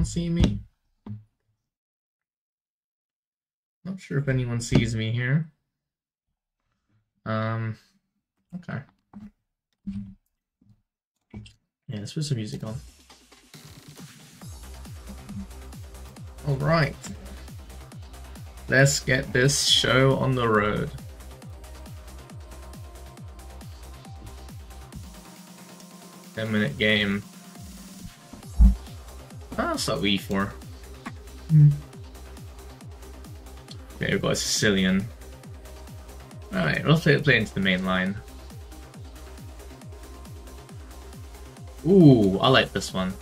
anyone see me? Not sure if anyone sees me here. Um, okay. Yeah, let's put some music on. All right. Let's get this show on the road. Ten minute game. Ah, that's what e4. Mm. Okay, we've got a Sicilian. Alright, let's play, play into the main line. Ooh, I like this one.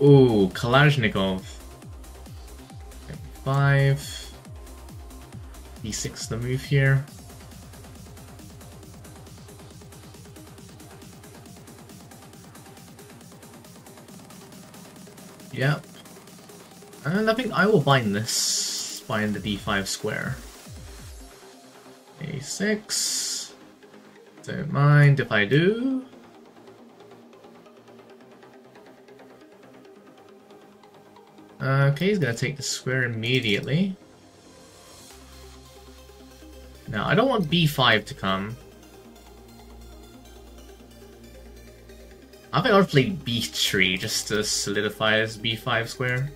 Ooh, Kalashnikov. Five. D6 the move here. Yep. Uh, and I think I will bind this, bind the d5 square. a6. Don't mind if I do. Okay, he's gonna take the square immediately. Now, I don't want b5 to come. I think I would play b3 just to solidify his b5 square.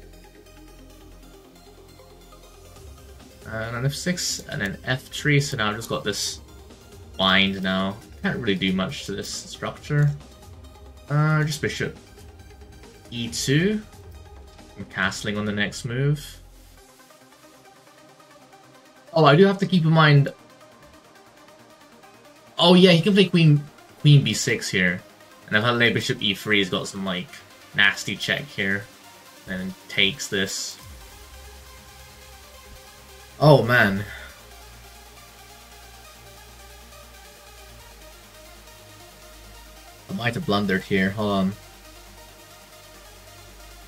And an f6 and an f3, so now I've just got this bind now. Can't really do much to this structure. Uh, just bishop e2. I'm castling on the next move. Oh, I do have to keep in mind... Oh yeah, he can play queen queen b6 here. And if I lay bishop e3, he's got some, like, nasty check here. And takes this. Oh, man. I might have blundered here. Hold on.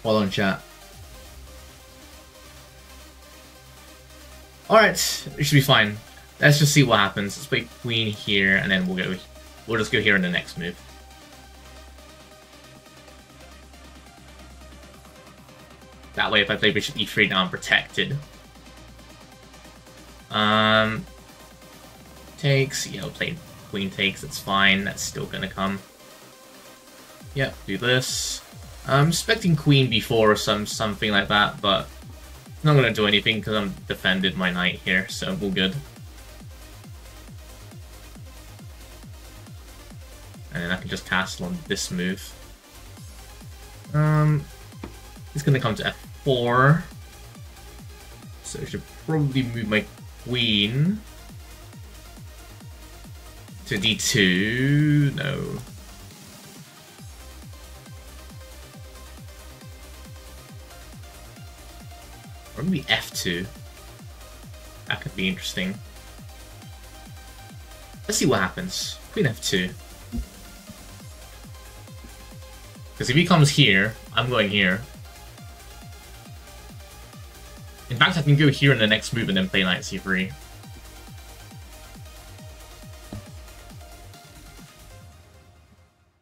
Hold on, chat. Alright, it should be fine. Let's just see what happens. Let's play queen here, and then we'll go. We'll just go here in the next move. That way, if I play bishop e3, now I'm protected. Um, takes, you know, play queen takes, that's fine, that's still gonna come. Yep, do this. I'm expecting queen b4 or some something like that, but I'm not gonna do anything because I'm defended my knight here, so we're good. And then I can just castle on this move. Um, it's gonna come to f 4. So I should probably move my queen to d2. No. Or maybe f2. That could be interesting. Let's see what happens. Queen f2. Because if he comes here, I'm going here. In fact, I can go here in the next move and then play knight c3.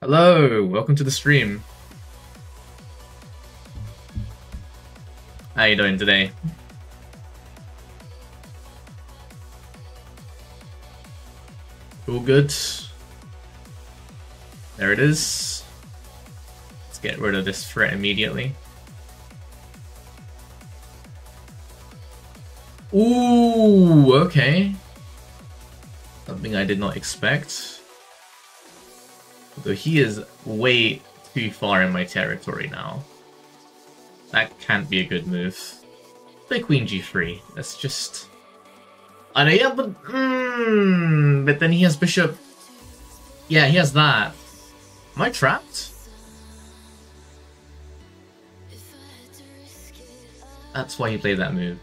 Hello, welcome to the stream. How you doing today? All good. There it is. Let's get rid of this threat immediately. Ooh, okay. Something I did not expect. Although he is way too far in my territory now. That can't be a good move. Play queen g3. That's just... I know, yeah, but... Mm, but then he has bishop... Yeah, he has that. Am I trapped? That's why he played that move.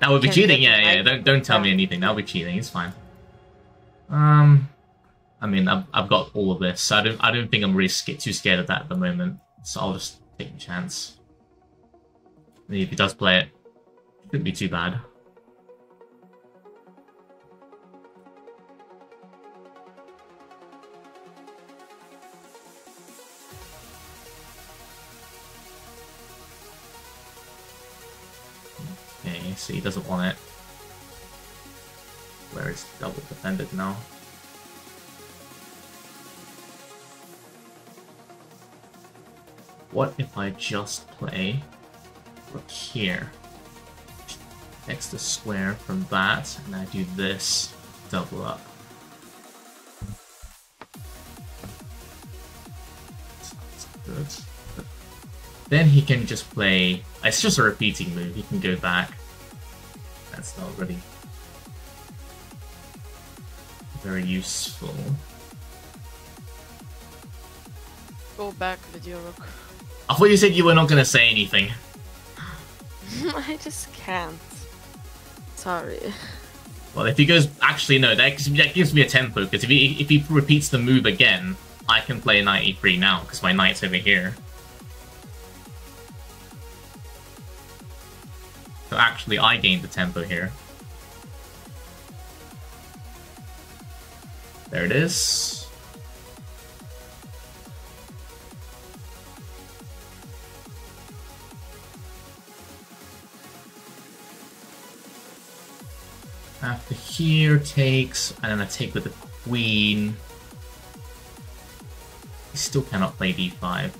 That would be cheating. Yeah, yeah. Don't don't tell me anything. That would be cheating. It's fine. Um, I mean, I've I've got all of this. So I don't I don't think I'm really sca- too scared of that at the moment. So I'll just take the chance. If he does play it, it, shouldn't be too bad. So he doesn't want it. Where it's double defended now? What if I just play rook here? Next the square from that, and I do this double up. Sounds good. Then he can just play. It's just a repeating move. He can go back. That's not really very useful. Go back your rook. I thought you said you were not going to say anything. I just can't. Sorry. Well, if he goes, actually no, that, gives- that gives me a tempo because if he if he repeats the move again, I can play knight e3 now because my knight's over here. Actually, I gained the tempo here. There it is. After here takes, and then I take with the queen. He still cannot play d5.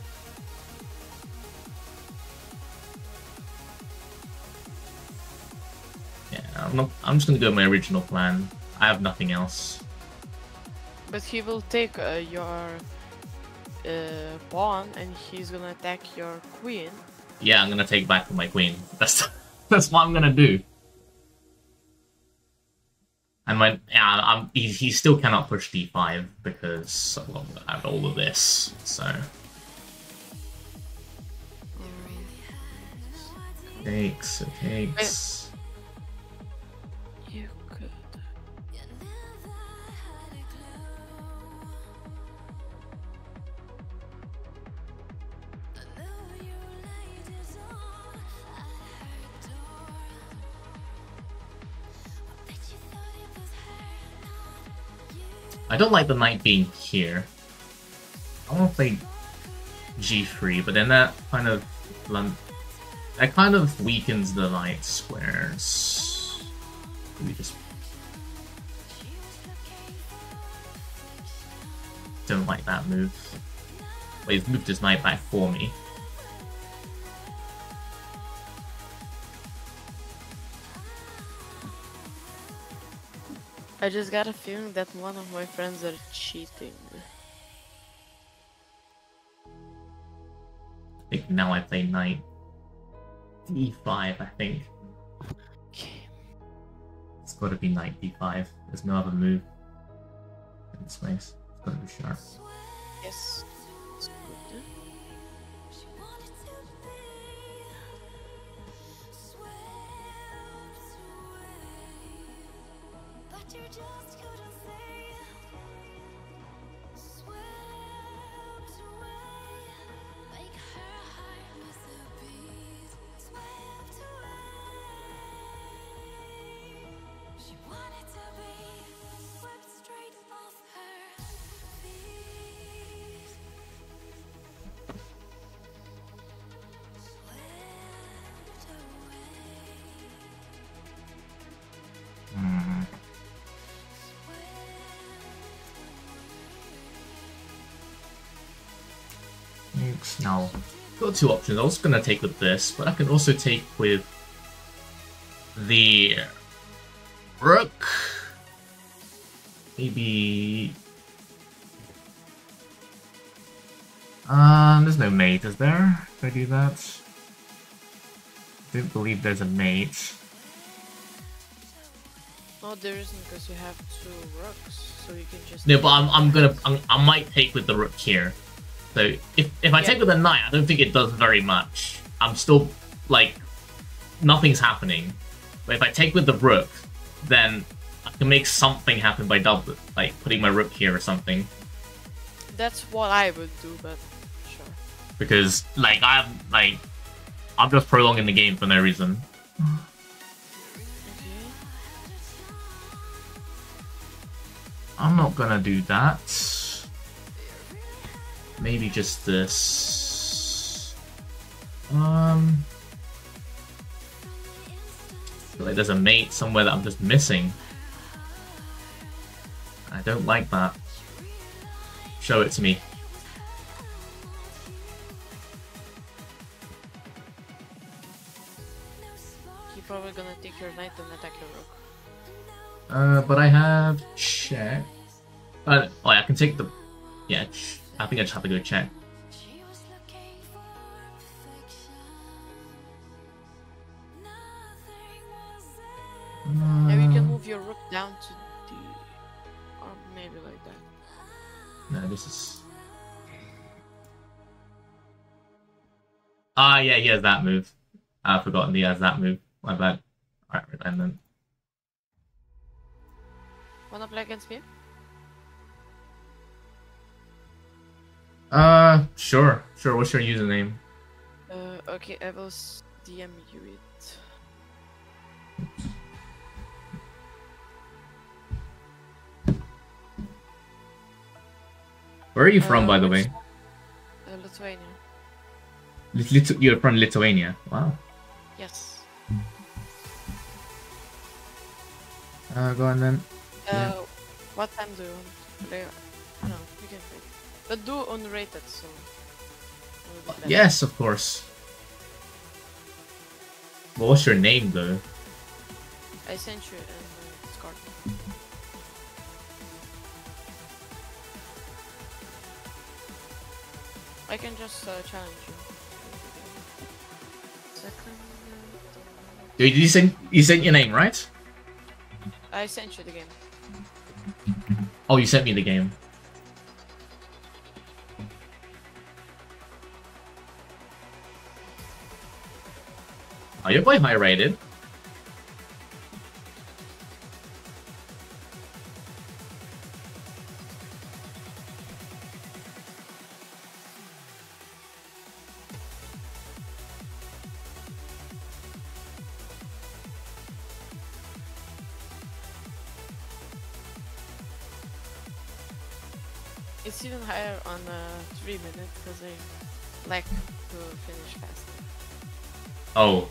Yeah, I'm just gonna go with my original plan. I have nothing else. But he will take uh, your uh, pawn and he's gonna attack your queen. Yeah, I'm gonna take back my queen. That's that's what I'm gonna do. And when yeah, I'm, he, he still cannot push d5 because well, I have all of this. So takes it takes. You I don't like the knight being here. I want to play g3, but then that kind of that kind of weakens the knight squares. We just don't like that move. Well, he's moved his knight back for me. I just got a feeling that one of my friends are cheating. I think now I play knight d5. I think Okay. it's got to be knight d5. There's no other move in this place. It's got to be sharp. Yes. Now, got two options. I was gonna take with this, but I can also take with the rook. Maybe. Um, there's no mate, is there? If I do that, I don't believe there's a mate. No, there isn't because you have two rooks, so you can just. No, but I'm, I'm gonna I'm, I might take with the rook here. So if if I Yeah. take with the knight, I don't think it does very much. I'm still like nothing's happening. But if I take with the rook, then I can make something happen by double, like putting my rook here or something. That's what I would do, but sure. Because like I'm like I'm just prolonging the game for no reason. I'm not gonna do that. Maybe just this. Um. feel like there's a mate somewhere that I'm just missing. I don't like that. Show it to me. He's probably gonna take your knight and attack your rook. Uh, but I have check. Uh, oh, I can take the. Yeah, I think I just have to go check. She was looking for perfection. Nothing was there. Maybe you can Uh, move your rook down to the. Or maybe like that. No, this is. Ah, yeah, he has that move. I've forgotten he has that move. My bad. Alright, redundant. Wanna play against me? Uh, sure, sure. What's your username? Uh, okay, I will DM you it. Where are you from, Uh, by the way? Uh, Lithuania. Lit- Lit- you're from Lithuania. Wow. Yes. Uh, go on then. Uh, Yeah. what time do you want to? I don't know, you can play. But do unrated, so. it will be better. Yes, of course. Well, what's your name, though? I sent you a uh, Discord. I can just uh, challenge you. Second. Did you send you sent your name, right? I sent you the game. Oh, you sent me the game. Oh, you're high rated. It's even higher on uh, 3 minutes because I like to finish faster. Oh.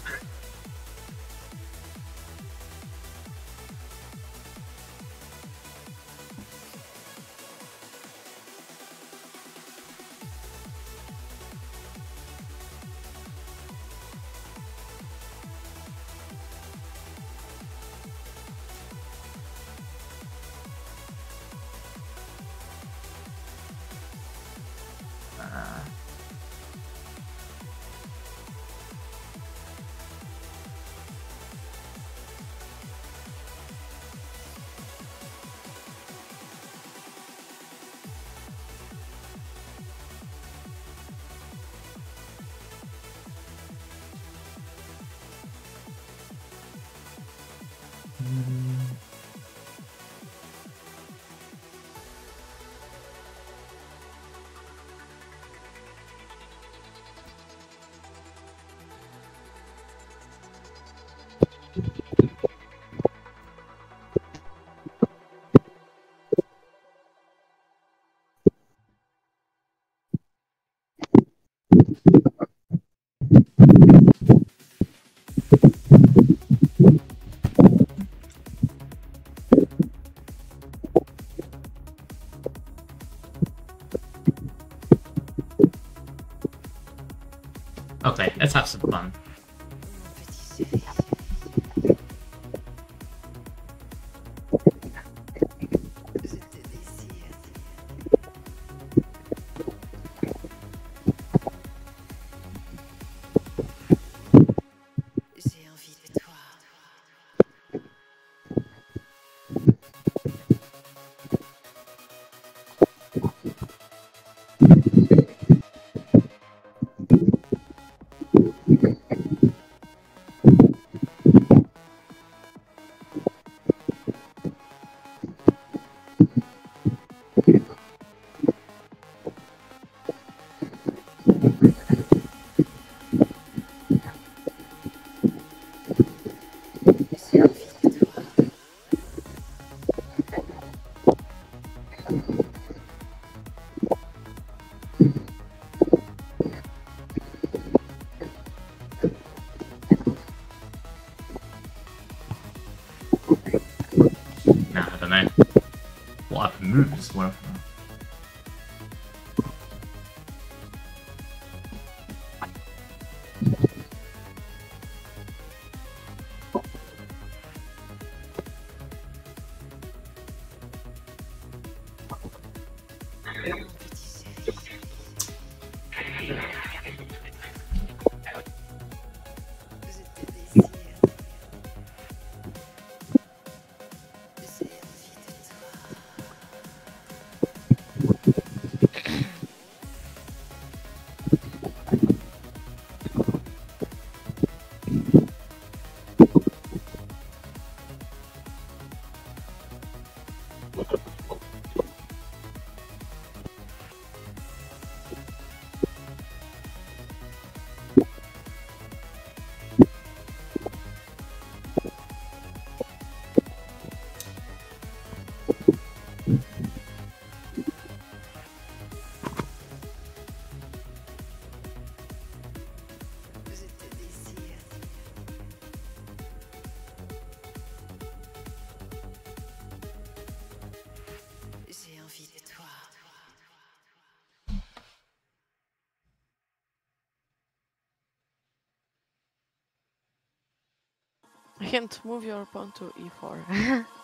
Hint, move your pawn to E e4.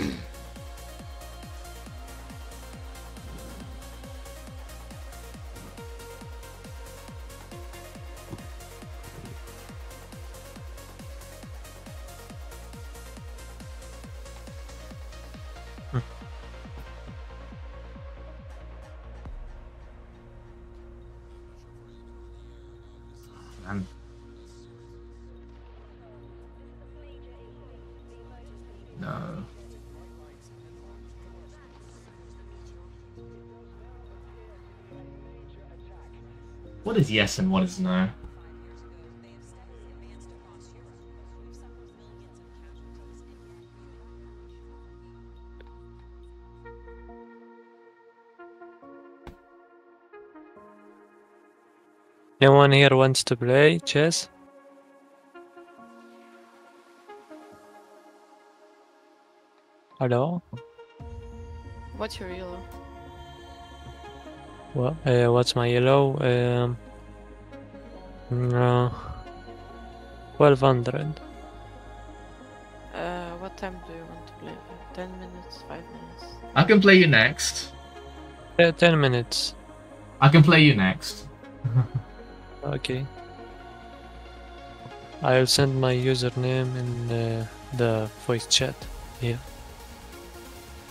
Man. No. What is yes and what is no? Anyone here wants to play chess? Hello? What's your Elo? What? Uh, what's my Elo? Um, uh, 1200. Uh, what time do you want to play? 10 minutes, 5 minutes? I can play you next. Uh, 10 minutes. I can play you next. Okay. I'll send my username in uh, the voice chat here.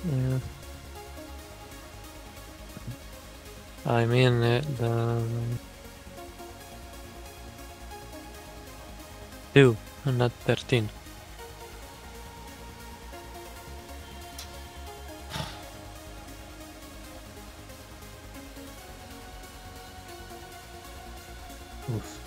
Yeah. I mean uh, the two, not thirteen. Oof.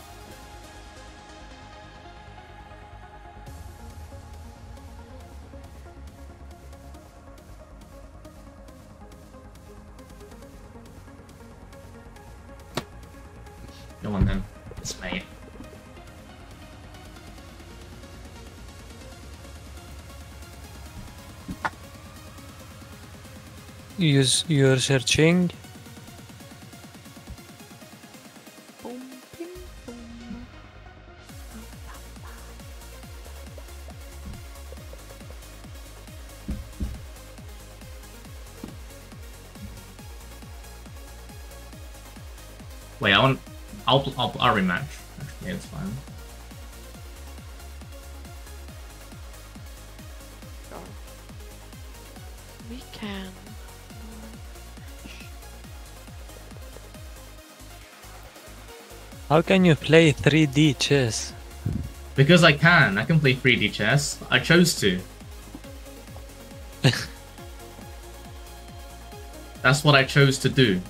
Use you're searching. How can you play 3D chess? Because I can. I can play 3D chess. I chose to. That's what I chose to do.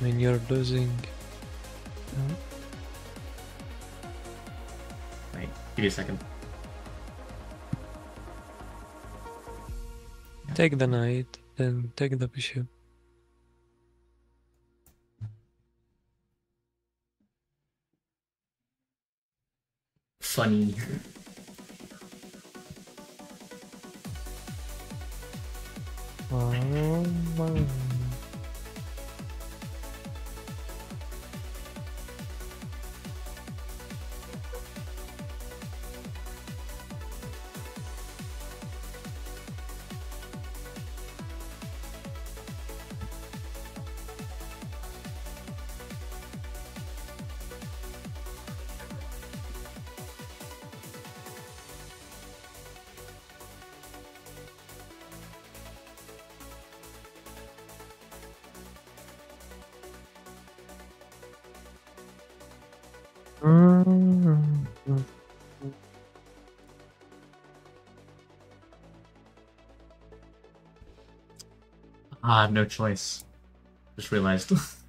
When you're losing. Wait, give me a second. Take the knight, then take the bishop. Funny. Have no choice. Just realized.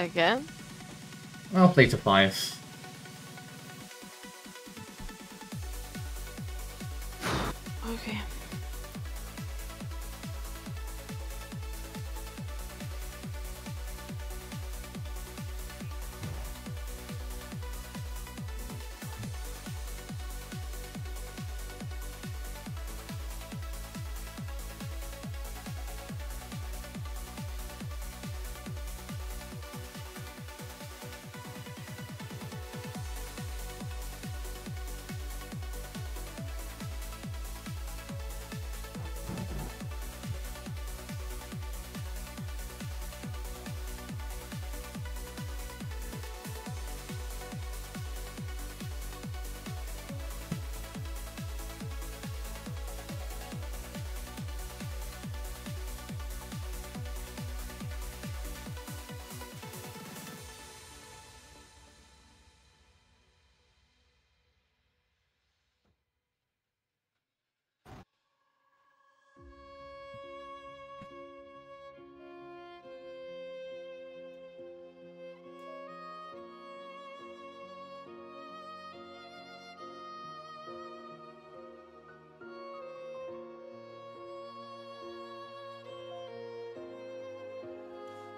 Again? I'll play to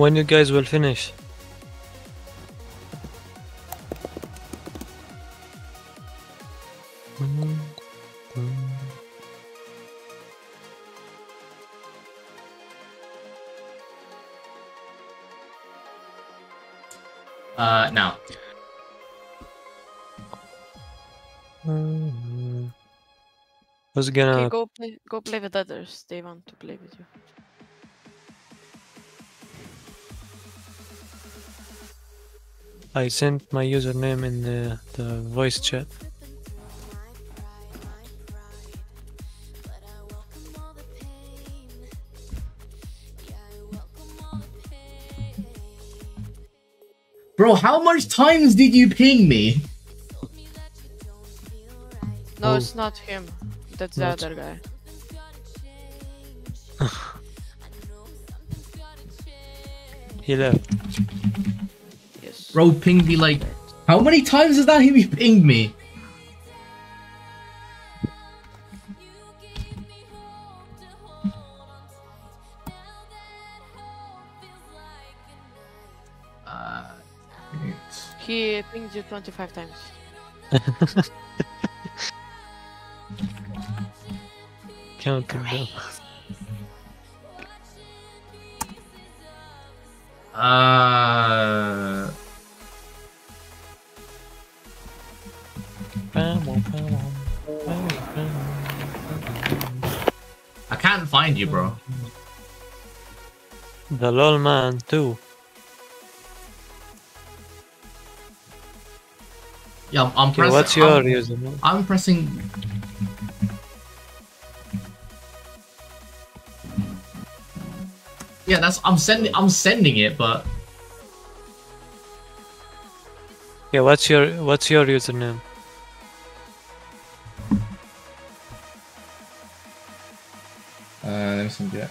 When you guys will finish? Uh, now. Was gonna go play. Go play with others. They want to play with you. I sent my username in the, the voice chat. Bro, how much times did you ping me? No, Oh. it's not him. That's the Not- other guy. He left. Yes. Bro pinged me like how many times is that he pinged me? Uh, it's- He pinged you 25 times. Counting them. uh, I find you, bro. The lol man too. Yeah, I'm, I'm Okay, pressing. what's your I'm, username? I'm pressing. Yeah, that's. I'm sending. I'm sending it, but Yeah, what's your what's your username? Uh, let me send you that.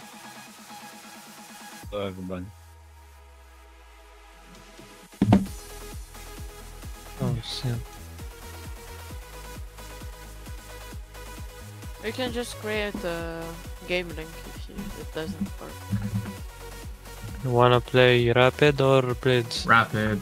Hello, everybody. Oh shit. You can just create a game link if you, it doesn't work. You wanna play rapid or blitz? Rapid.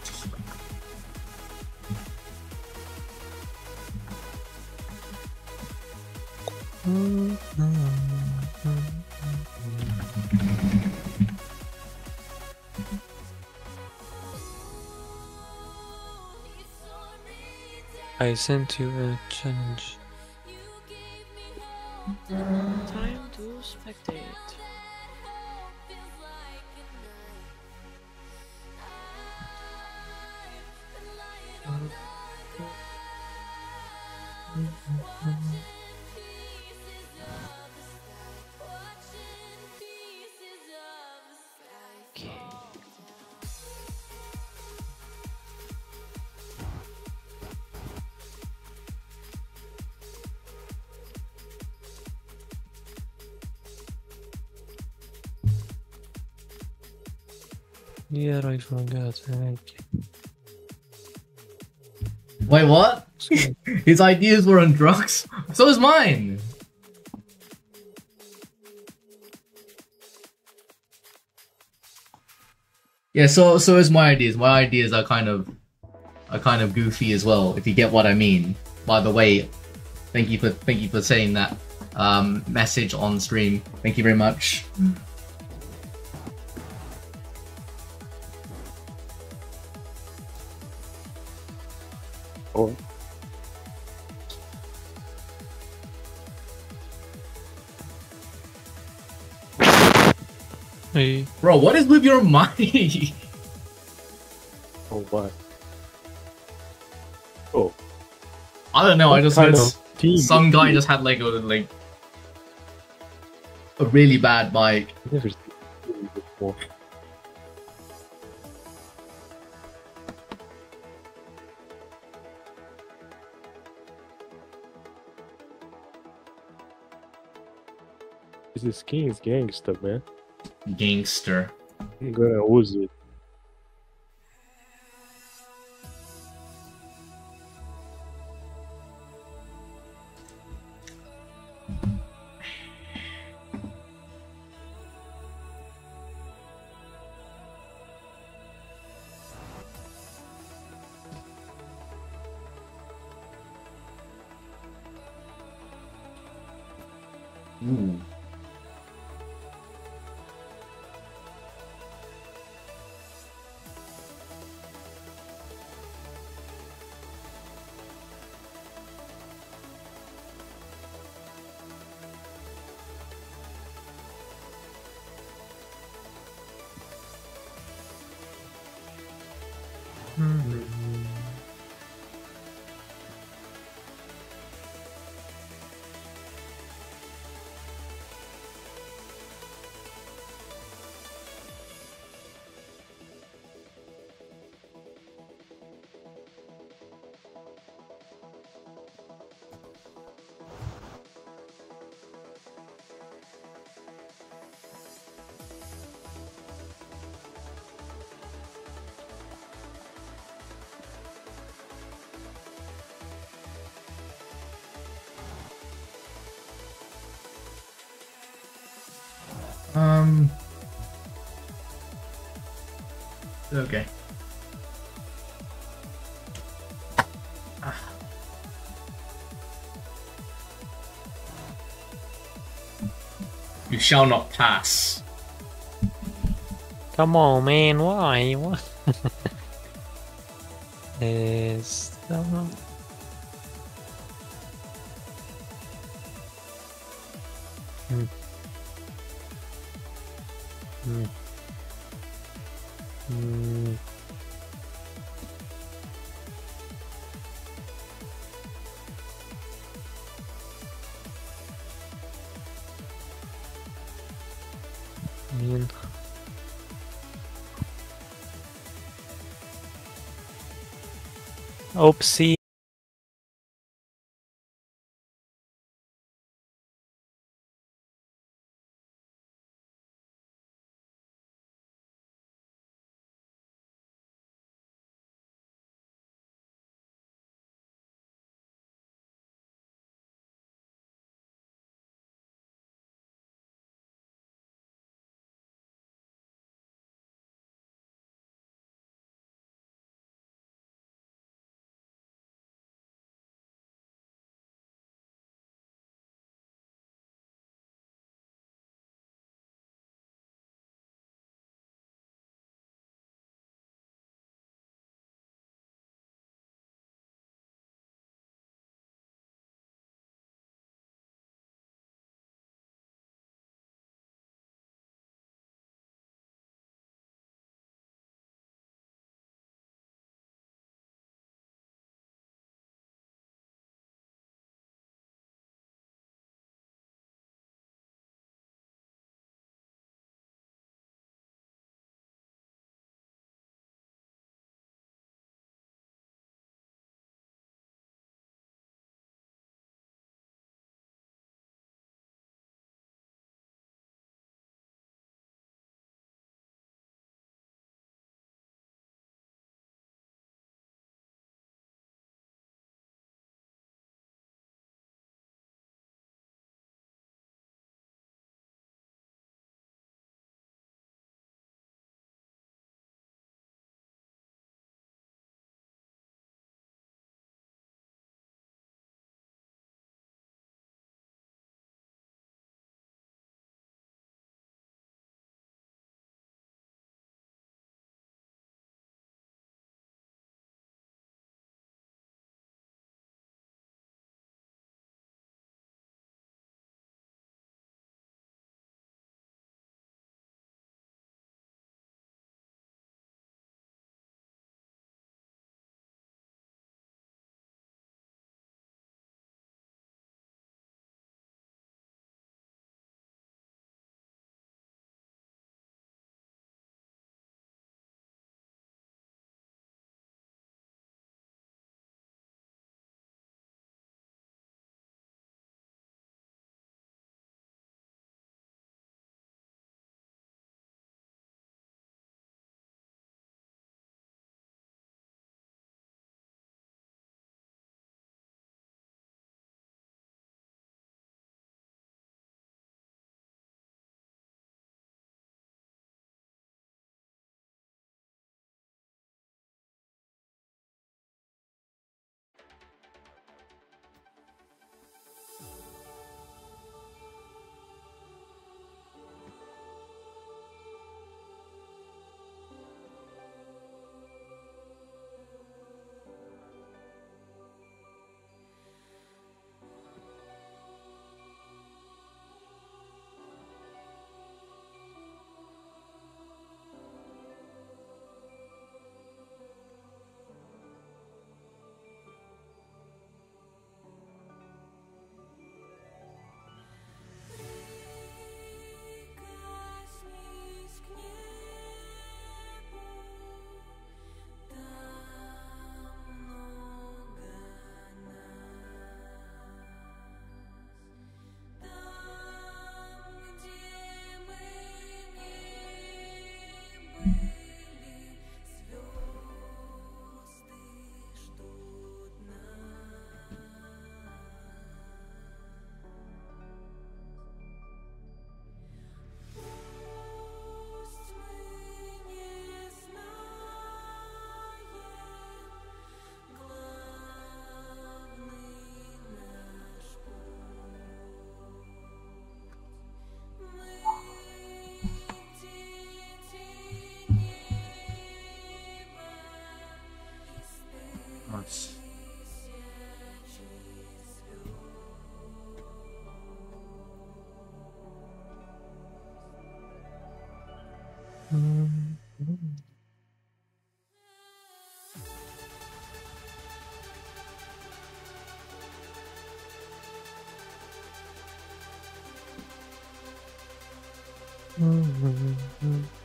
I sent you a challenge. Time to spectate. Okay. Yeah, I forgot. Okay. Wait, what? His ideas were on drugs. So is mine. Yeah, so so is my ideas. My ideas are kind of are kind of goofy as well, if you get what I mean. By the way, thank you for thank you for saying that um, message on stream. Thank you very much. Hey, Bro, what is with your mind? oh, what? Oh, I don't know. I just kind heard some guy just had like a like a really bad mic. I've never seen this before. This skin is gangster, man. Gangster. I'm Okay. Ah. You shall not pass. Come on, man. Why? What? Is opp si Hmm.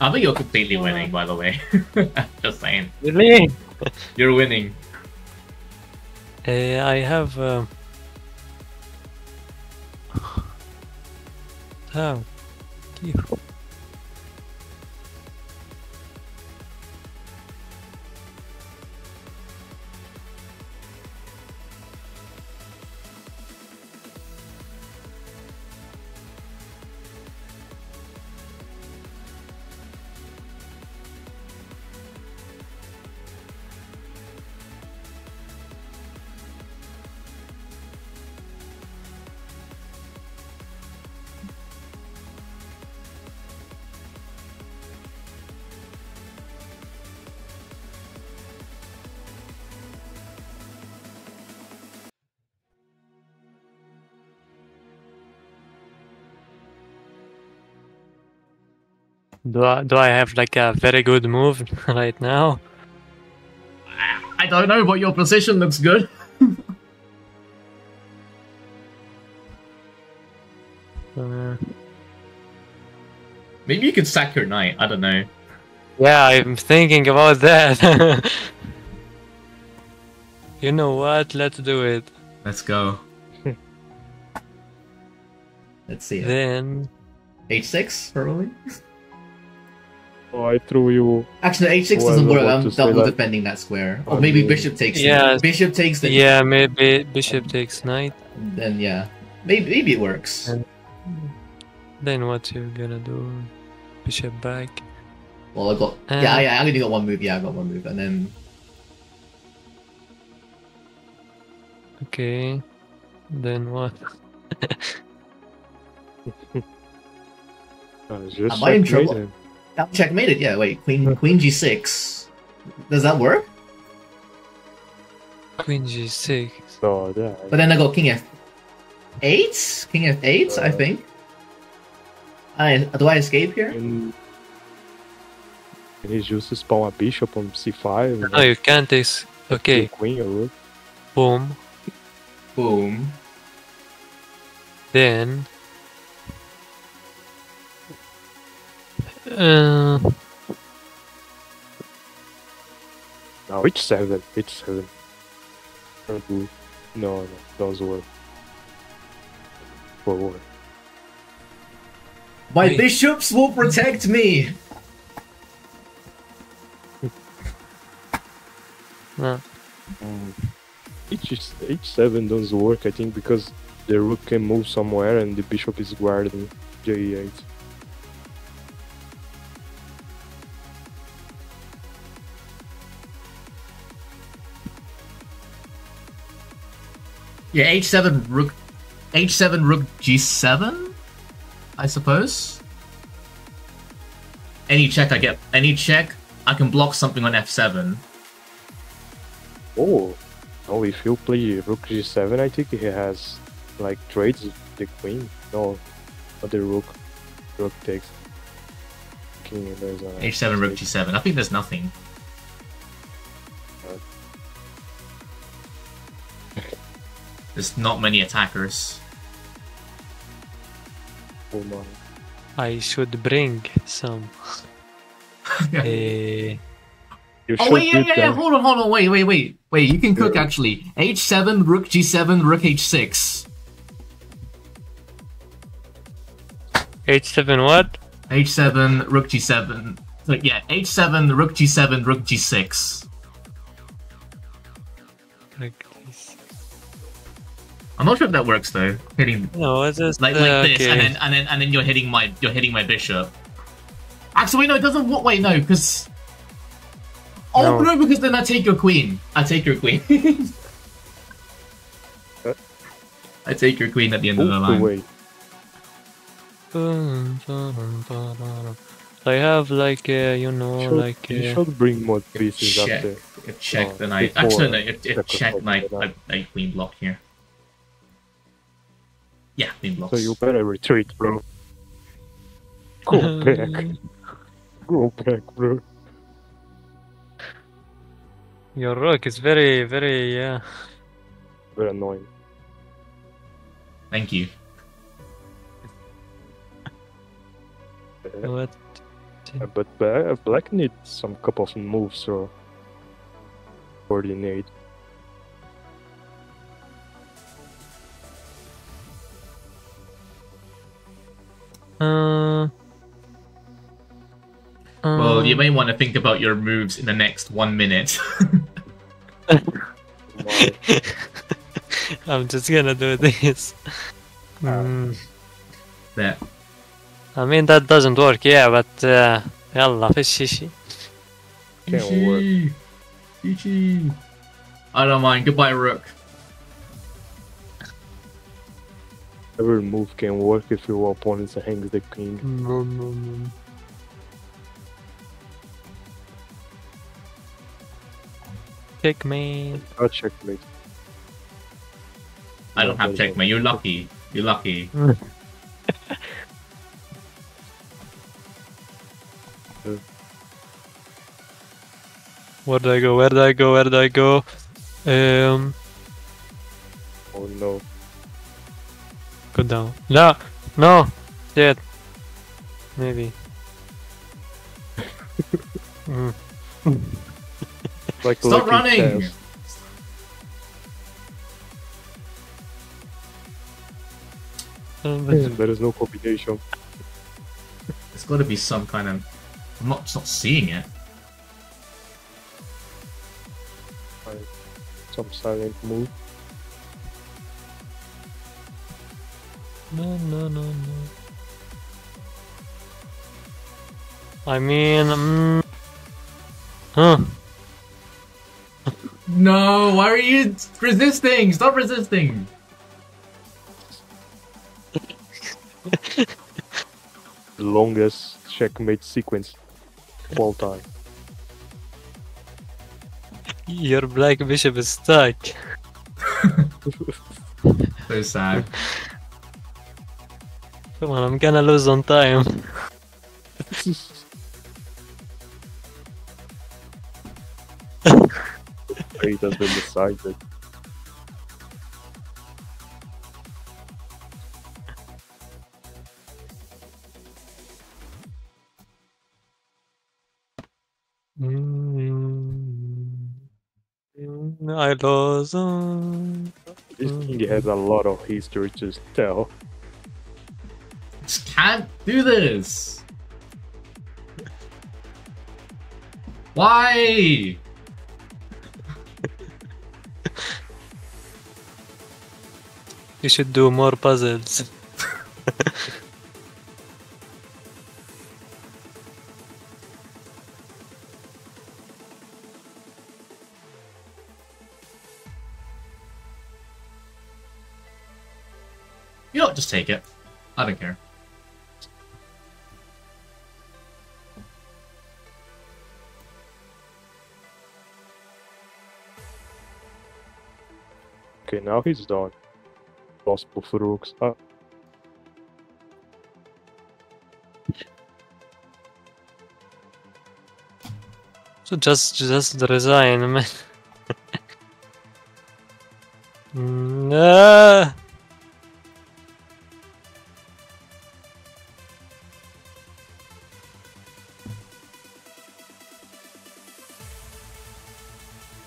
I think you're completely winning, by the way. Just saying. really? You're winning. Uh, I have. Um... Oh. Do I, do I have like a very good move right now? I don't know, but your position looks good. Uh, Maybe you could sack your knight. I don't know. yeah, I'm thinking about that. you know what? Let's do it. Let's go. Let's see. Then H6, probably? Oh, I threw you. Actually, H6 Well, doesn't work. I'm double that. defending that square. I Or maybe mean- bishop takes Yeah. it. Bishop takes the. yeah, maybe bishop takes knight. Then yeah. Maybe, maybe it works. And- Then what you gonna do? Bishop back. Well, I got. Uh, yeah, yeah, I only got one move. Yeah, I got one move. And then. Okay. Then what? I was just Am I in trouble? Him. Oh, checkmated, yeah, wait. Queen Queen G6. Does that work? Queen g6. So that. But then I go King F8? King F8, I Uh. think. I, do I escape here? And, and he's used spawn a bishop on c5. and No, you can't. Is okay. Queen or rook. Boom. Boom. Then. Uh, No, h7. h7. No, no, doesn't work. Forward. My Wait. bishops will protect me! no. Mm. H H7 doesn't work, I think, because the rook can move somewhere and the bishop is guarding G8. Yeah, h7 rook, h7 rook g7, I suppose. Any check I get, any check, I can block something on f7. Oh, oh! If you play rook g7, I think he has like trades the queen. No, not the rook. Rook takes. King. There's a h7 rook g7. I think there's nothing. There's not many attackers. Oh my. I should bring some. Eh, you Oh wait, yeah, yeah, yeah. Hold on, hold on. Wait, wait, wait, wait. You can cook Yeah. actually. H7, Rook G7, Rook H6. H7 what? H7, Rook G7. So yeah, H7, Rook G7, Rook G6. Like this. I'm not sure if that works though. Hitting No, it's just like uh, like this, okay. and then and then and then you're hitting my you're hitting my bishop. Actually, wait, no, it doesn't. wo- Wait, no, because. Oh No. no, because then I take your queen. I take your queen. I take your queen at the end of the line. away. I have like uh, you know Should, like you uh, should bring more pieces check. after. If check, Oh, then I actually no. If, check if check, or then I, something I, like I queen block here. Yeah, queen blocks. So you better retreat, bro. Go back. Go back, bro. your rook is very very yeah. Very annoying. Thank you. Uh, What? But Black needs some couple of moves or coordinate. Uh, well, you um, may want to think about your moves in the next one minute. I'm just gonna do this. Mm. There. I mean, that doesn't work, yeah, but. Uh, yalla, fish shishi. Can't I don't mind. Goodbye, Rook. Every move can work if your opponent hangs the king. No, no, no. Checkmate. Oh, checkmate. I don't have checkmate. You're lucky. You're lucky. Where do I go? Where do I go? Where do I go? Um, Oh no. Go down. No, no, shit. Maybe. Mm. Like Stop running. chance. There is no combination. There's got to be some kind of. I'm not, not seeing it. Some silent move. No, no, no, no. I mean, mm, huh? No, why are you resisting? Stop resisting. The longest checkmate sequence of all time. Your black bishop is stuck. So sad. Come on, I'm gonna lose on time. Fate has been decided. Mm, I lost. This king has a lot of history to tell. Just can't do this. Why? You should do more puzzles. You know? Just take it. I don't care. Okay, now he's done. Lost both rooks. Ah, So just just resign, man. Ah.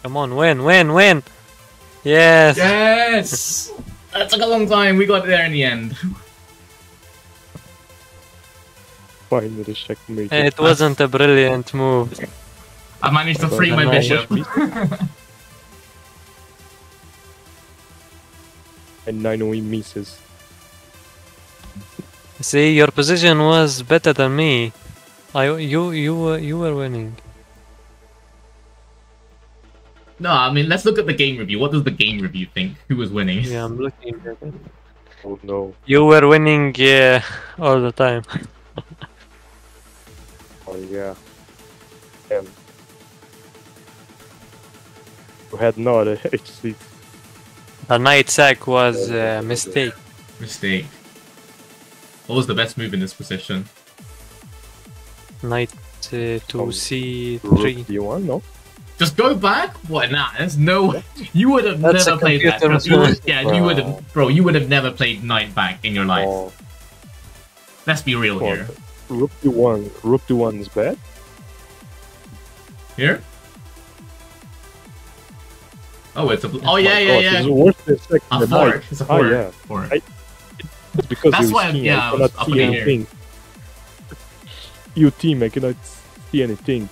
Come on, win, win, win! Yes! Yes! that took a long time. We got there in the end. finally checkmate. It wasn't a brilliant move. I managed to free my Nice. bishop. and Nino he misses. See, your position was better than me. I, you, you, were, you were winning. No, I mean, let's look at the game review. What does the game review think? Who was winning? Yeah, I'm looking at it. Oh no. You were winning, yeah, all the time. Oh yeah. Damn. We had not a HC. The knight sack was a mistake. Mistake. What was the best move in this position? Knight uh, to Um, c3. Rook D1, no? Just go back? What? Nah, there's no. You would have That's never played that. computer You would, yeah, you would have, bro. You would have never played knight back in your life. Oh, Let's be real here. Rook D1. Rook D1 is bad? Here. Oh, it's a. Oh My yeah, yeah, yeah. It's worse than second. A fork. It's a Ah, fork. yeah. Fork. I- It's because That's why I'm- team. yeah, I I was up see anything. You team, I cannot see anything.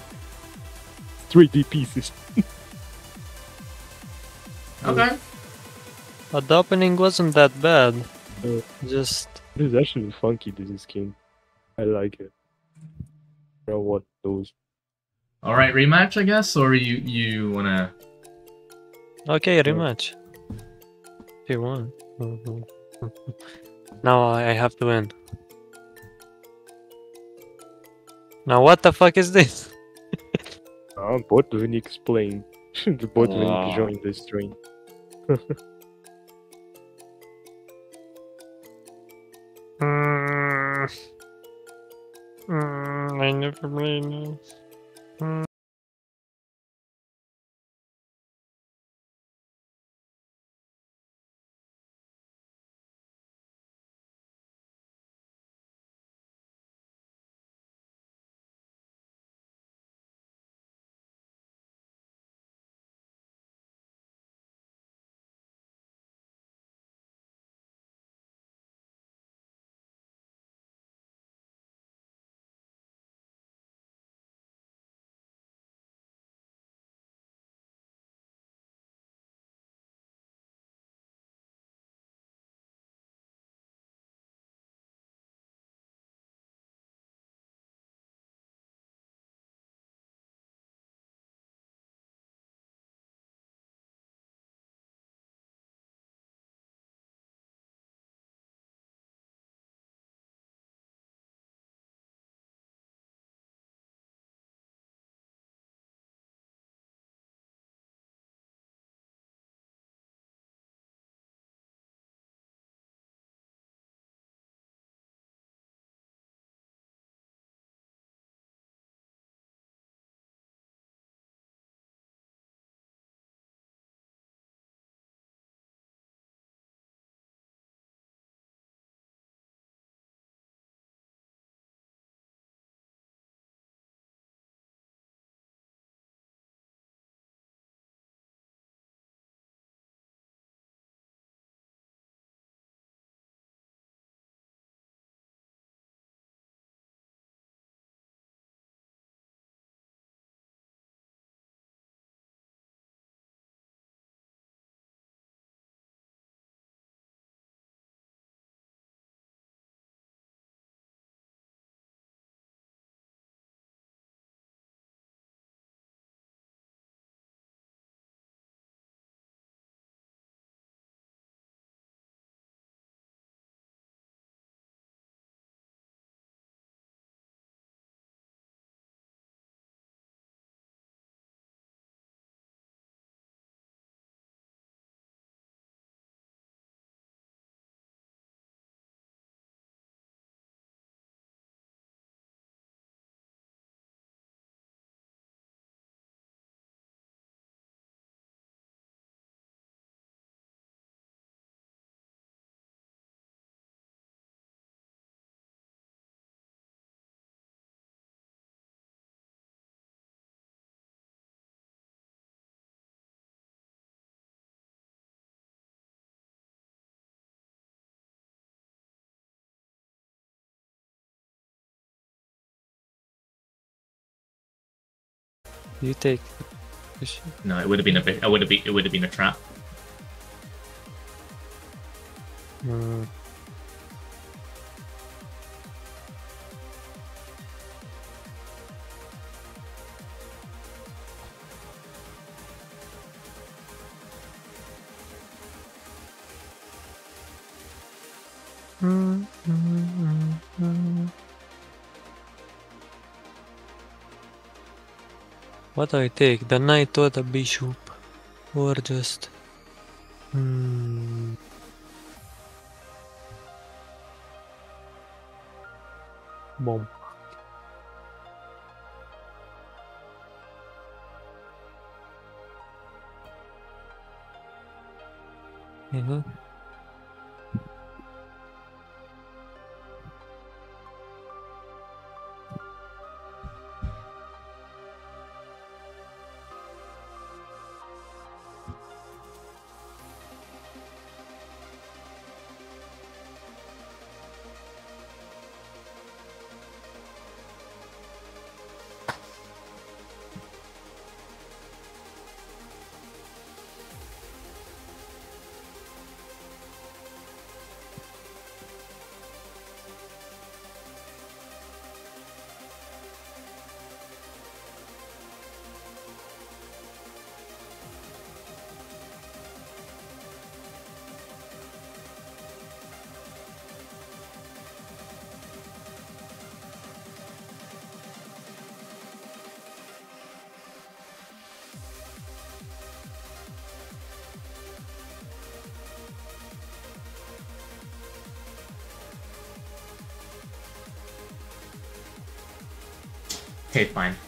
3D pieces. Okay. But the opening wasn't that bad. Uh, Just This is actually funky, this skin. I like it. I don't know what those. All right, rematch, I guess, or you you wanna? okay, rematch. If you want. Now I have to win. Now what the fuck is this? Uh, bot will explain. the bot will Wow. join the stream. Mm. Mm, I never played this. You take. No, it would have been a bit. It would have been. It would have been a trap. Hmm. What I take? The knight or the bishop? Or just... Hmm. Bomb. Mhm. Okay, fine.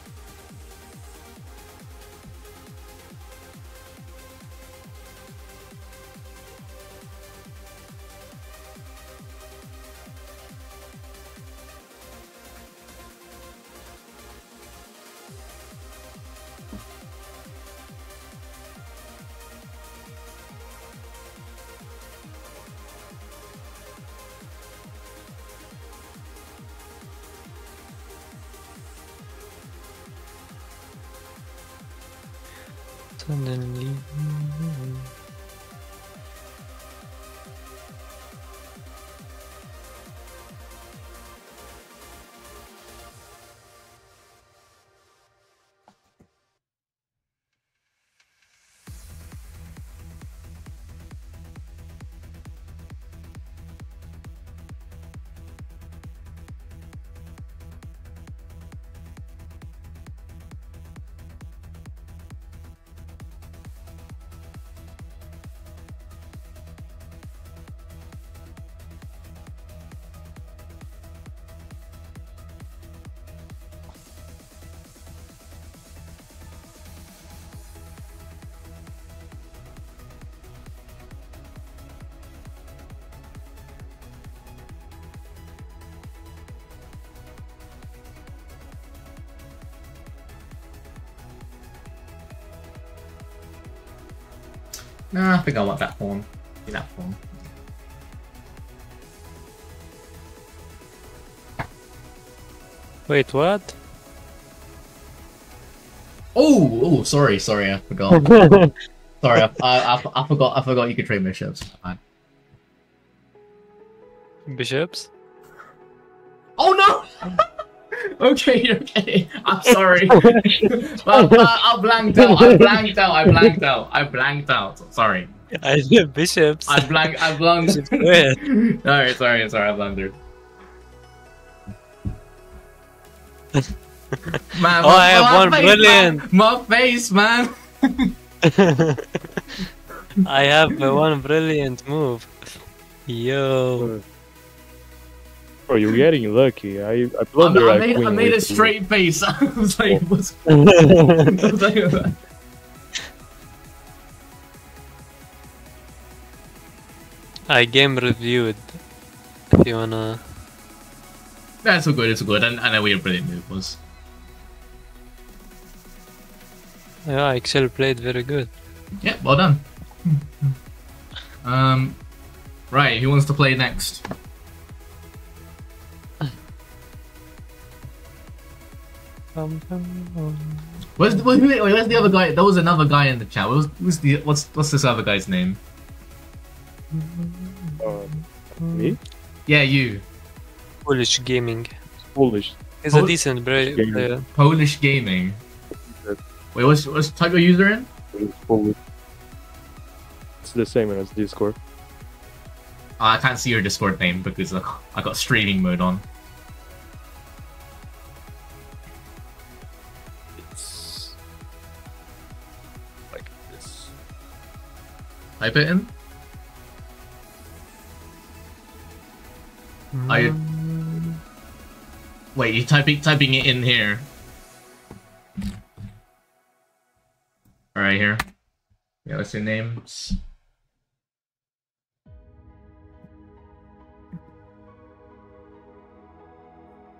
I think I want that pawn. Be that pawn. Wait, what? Oh, oh, sorry, sorry, I forgot. sorry, I, I, I, I forgot. I forgot you could trade bishops. Fine. Bishops? Okay, okay. I'm sorry. but, but I blanked out. I blanked out. I blanked out. I blanked out. Sorry. I have bishops. I blank. I blanked. Where? sorry, sorry, sorry. I blundered. Man, Oh, I have one face, brilliant. Man. My face, man. I have uh, one brilliant move. Yo. Bro, you're getting lucky. I, I I, blundered I a made, I made a straight face. I was like, what's I was I game reviewed. If you wanna. That's all good. It's all good. And I know what your brilliant move was. Yeah, Excel played very good. Yeah, well done. Um, right. Who wants to play next? Where's the, wait, wait, where's the other guy? There was another guy in the chat. Who's, who's the what's what's this other guy's name? Uh, me? Yeah, you. Polish gaming. Polish. He's a decent bra- Gaming. player. Polish Gaming. Wait, what's what's type your user in? Foolish. It's the same as Discord. Oh, I can't see your Discord name because I I got streaming mode on. Type it in. Mm. Are you? Wait, you typing typing it in here? All right, here. Yeah, what's your names?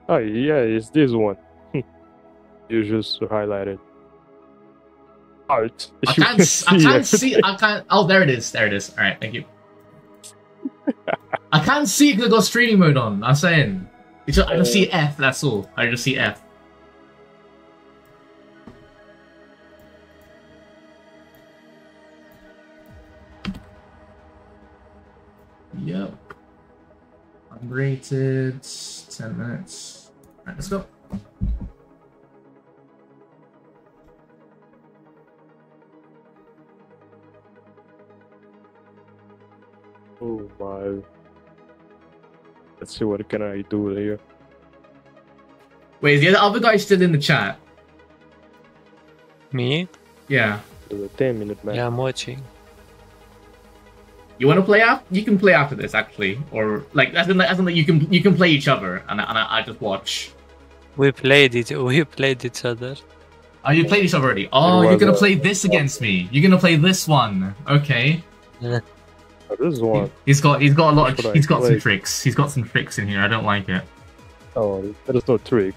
Oh yeah, it's this one. you just highlighted. I can't. can s- I can't see. I can't. Oh, there it is. There it is. All right, thank you. I can't see because I got streaming mode on. I'm saying. It's just, I just see F. That's all. I just see F. Yep. Unrated. Ten minutes. All right, let's go. Oh my. Let's see what can I do here. Wait, is the other guy still in the chat? Me? Yeah. Do a 10 minute match. Yeah, I'm watching. You want to play after? You can play after this, actually, or like as in, as in that you can you can play each other, and, I- and I, I just watch. We played it. We played each other. Oh, you played each other already. Oh, you're gonna play this against me. You're gonna play this one. Okay. One. He's got he's got a lot of he's got some tricks. He's got some tricks in here. I don't like it. Oh, that is no trick.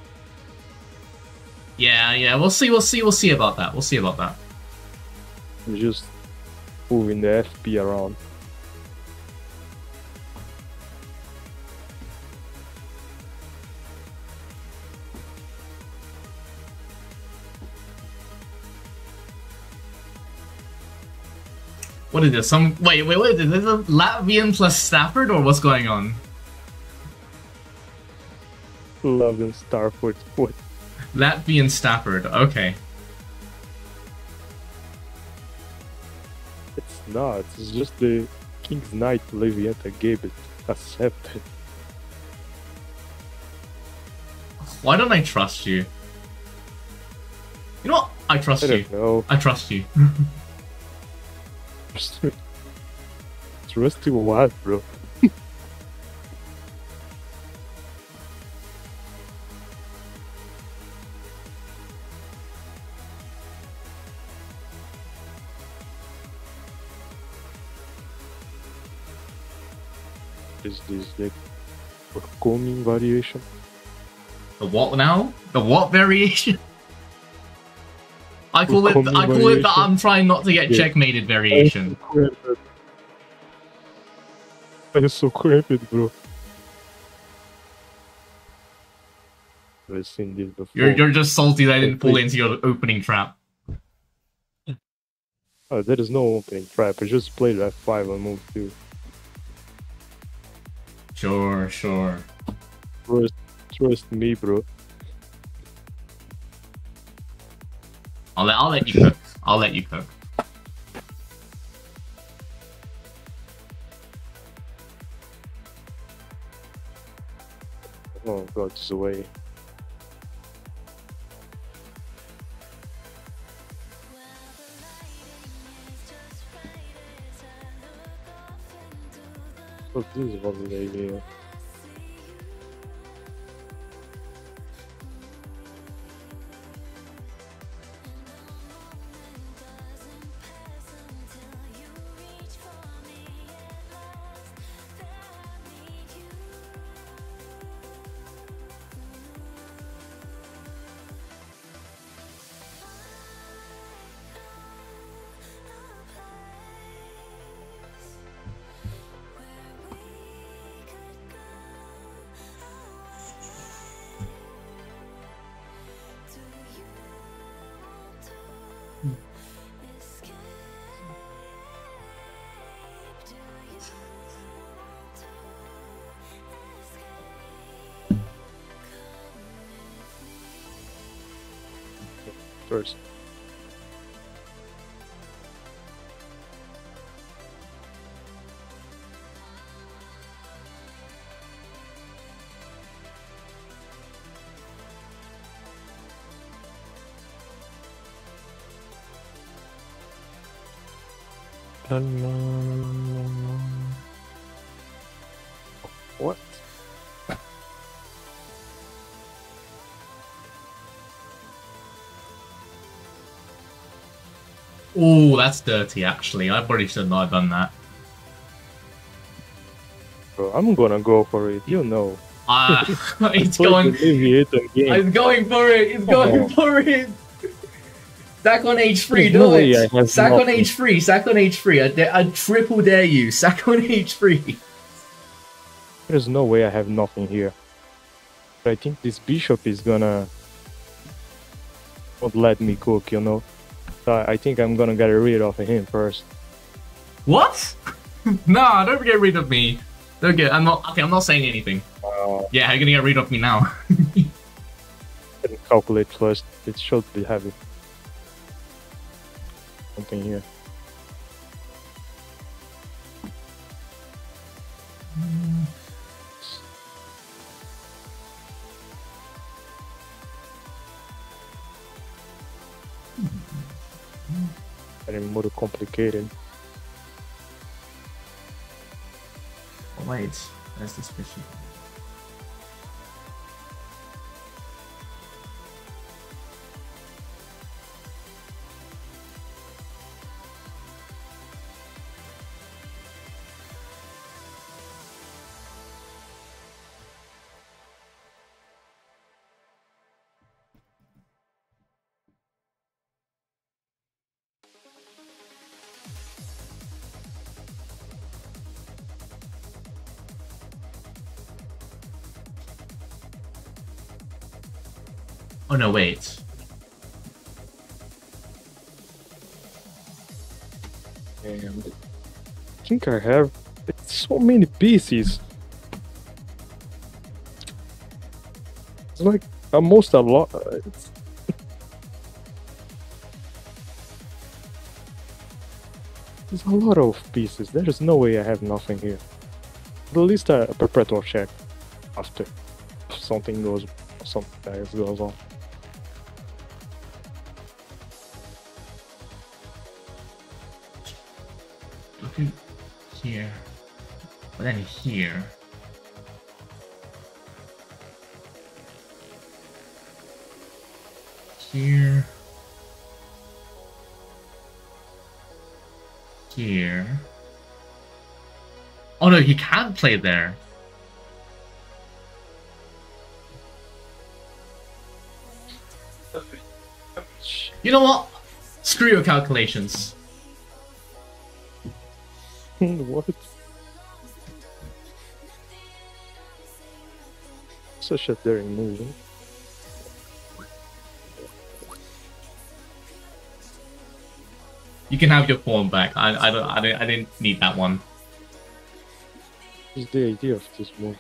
Yeah, yeah. We'll see. We'll see. We'll see about that. We'll see about that. I'm just moving the FP around. What is this? Some wait, wait, wait. Is this a Latvian plus Stafford, or what's going on? Love and Starford. What? Latvian Stafford. Okay. It's not. It's just the King's Knight Latvian Gambit. Accepted. Why don't I trust you? You know what? I trust I you. know. I trust you. Trust you what, bro? Is this the coming variation? The what now? The what variation? I call it. I call it that I'm trying not to get Yeah. checkmated variation. I'm so cramped, bro. I've seen this before. You're you're just salty that I didn't fall Please. into your opening trap. Oh, there is no opening trap. I just played F5 and moved to. Sure, sure. Trust, trust me, bro. I'll let I'll let you cook. I'll let you cook. Oh god, it's away. Oh, what this was the idea? What? Oh, that's dirty. Actually, I probably should not have done that. Bro, I'm gonna go for it. You know. Ah, it's It's going. It's going for it. It's going for it. Sack on H3, do it. Sack on. H3, sack on H3. I, I triple dare you. Sack on H3. There's no way I have nothing here. But I think this bishop is gonna won't let me cook, you know. So I I think I'm gonna get rid of him first. What? nah, don't get rid of me. Don't get. I'm not. Okay, I'm not saying anything. Uh, Yeah, you're gonna get rid of me now. calculate first. It should be heavy. Something here. Very more complicated. Wait, that's the special. Oh no, wait. And I think I have so many pieces. It's like almost a lot. It's There's a lot of pieces. There is no way I have nothing here. At least a, a perpetual check after something goes, something else goes on. But then here. Here. Here. Oh no, he can't play there. You know what? Screw your calculations. what? Such a daring move. eh? You can have your pawn back. I, I don't I didn't I didn't need that one. What's the idea of this move?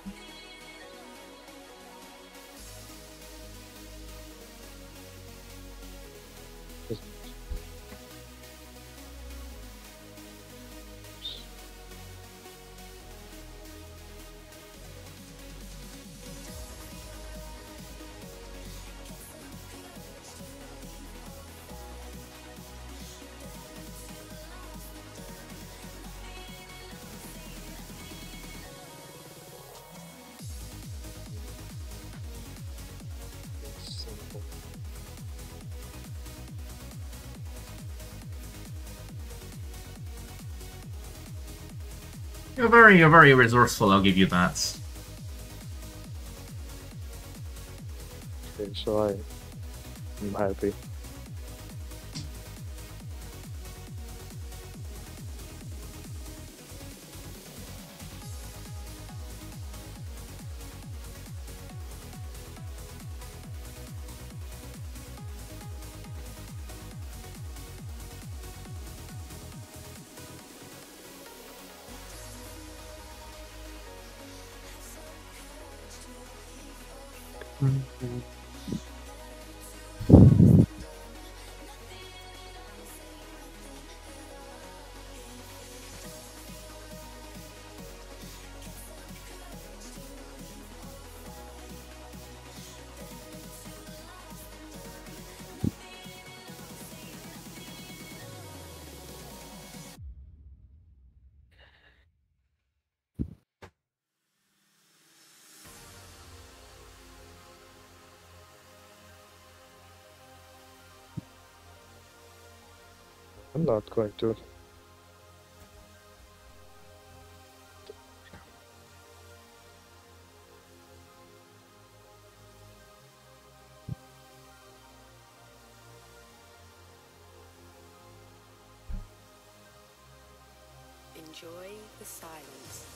Very you're very resourceful, I'll give you that. Okay, so I, I'm happy. I'm not going to. Enjoy the silence.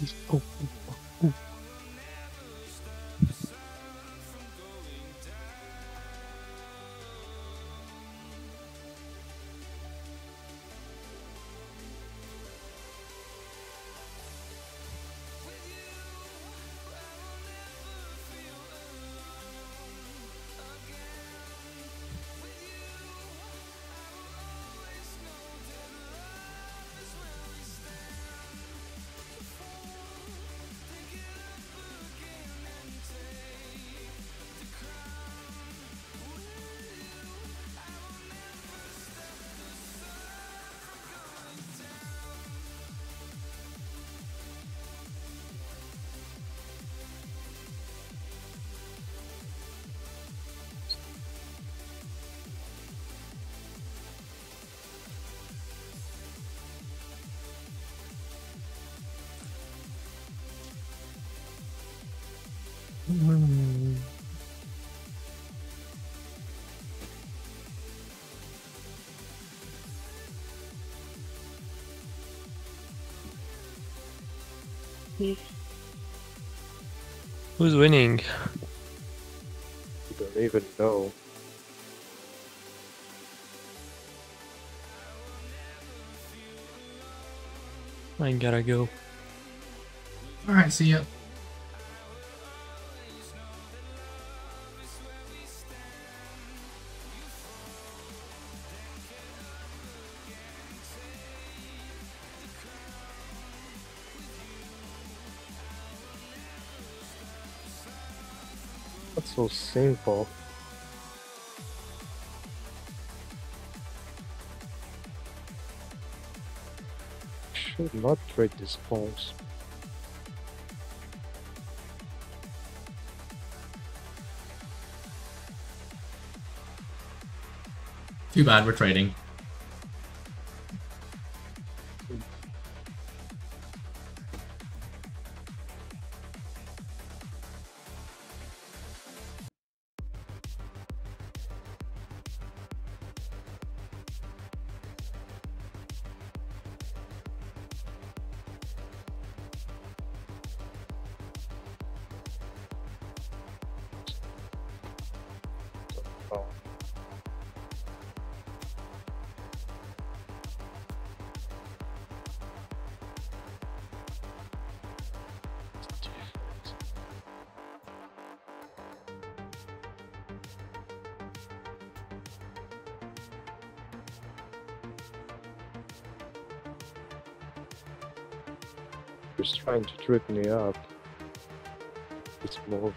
Oh, Thank Who's winning? You don't even know. I gotta go. Alright, see ya. So simple. Should not trade these pawns. Too bad we're trading. Oh. He's trying to trip me up. It's more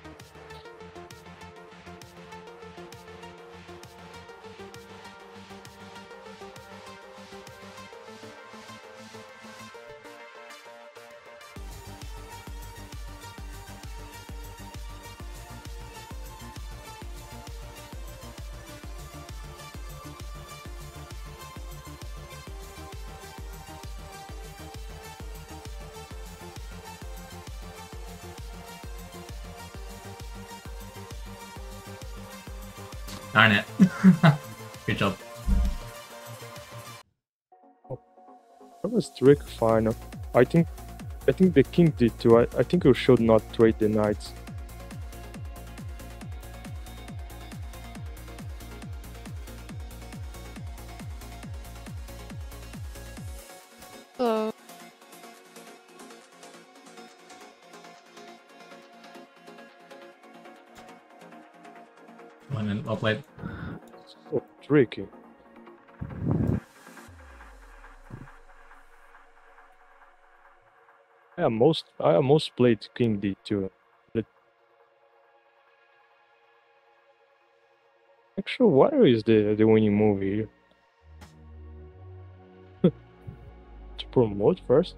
That trick final. I think I think the king did too. I, I think you should not trade the knights. Hello. One and well played. So oh, tricky. I almost I almost played king d2. But actually, where is the the winning move here? to promote first.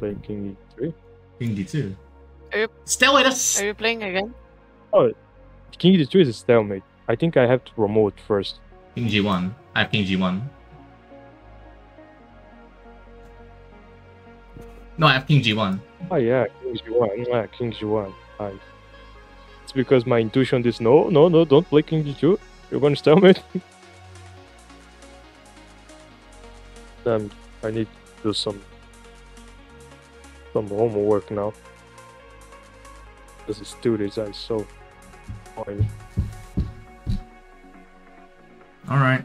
Play king D3? King D2. Yep. Stalemate us! Are you playing again? Oh, King d2 is a stalemate. I think I have to promote first. King G1. I have King G1. No, I have King G1. Oh yeah, King G1. Yeah, King G1. Nice. It's because my intuition is no, no, no, don't play King G2. You're gonna stalemate. Damn, I need to do some some homework now. This is students I so annoying. Alright.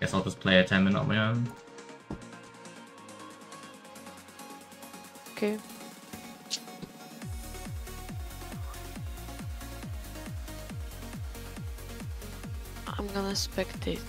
Guess I'll just play a 10 minute on my own. Okay. I'm gonna spectate.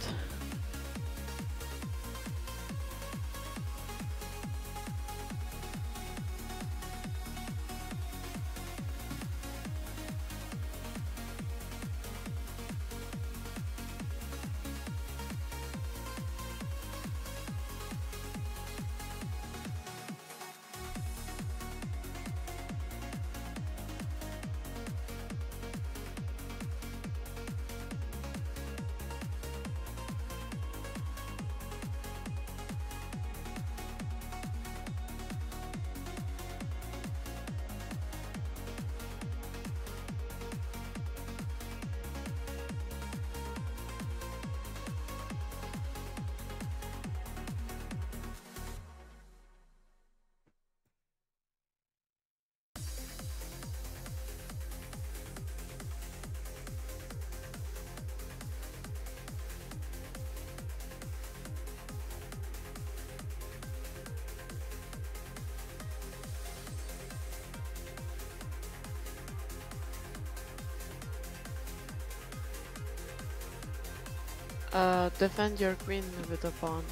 Defend your queen with a pawn.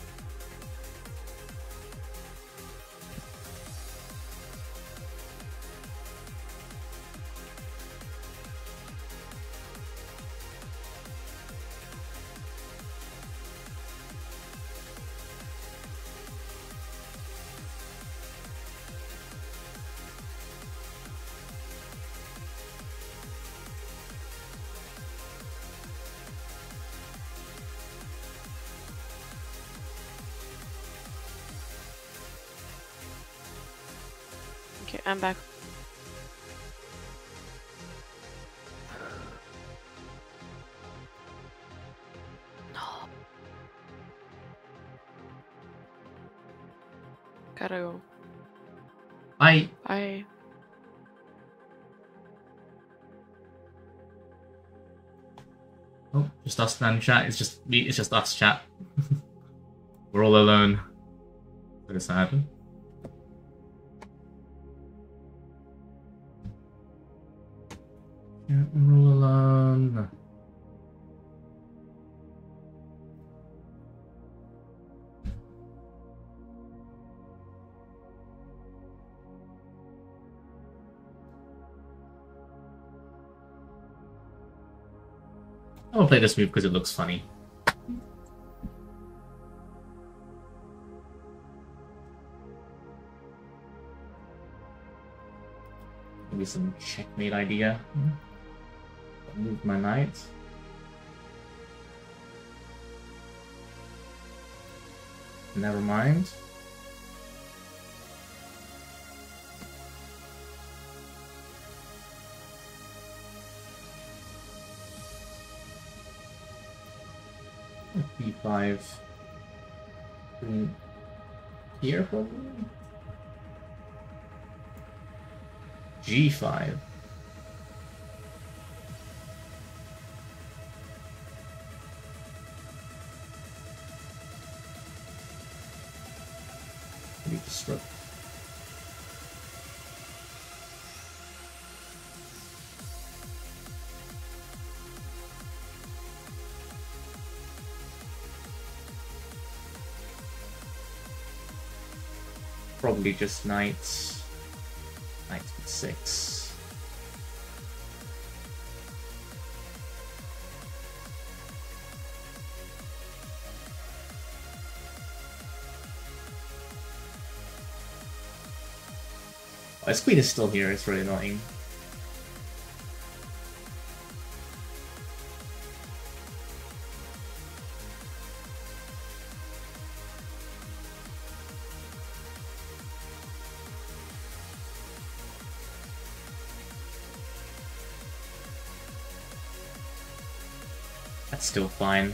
I'm back. No. Gotta go. I Bye. oh, just us man chat. It's just me. It's just us chat. We're all alone. Very sad. Yeah, alone. I'm gonna play this move because it looks funny. Maybe some checkmate idea. Move my knight. Never mind. B5. Mm, Here, probably? G5. Disrupt. Probably just knights. Knights six. His queen is still here, it's really annoying. That's still fine.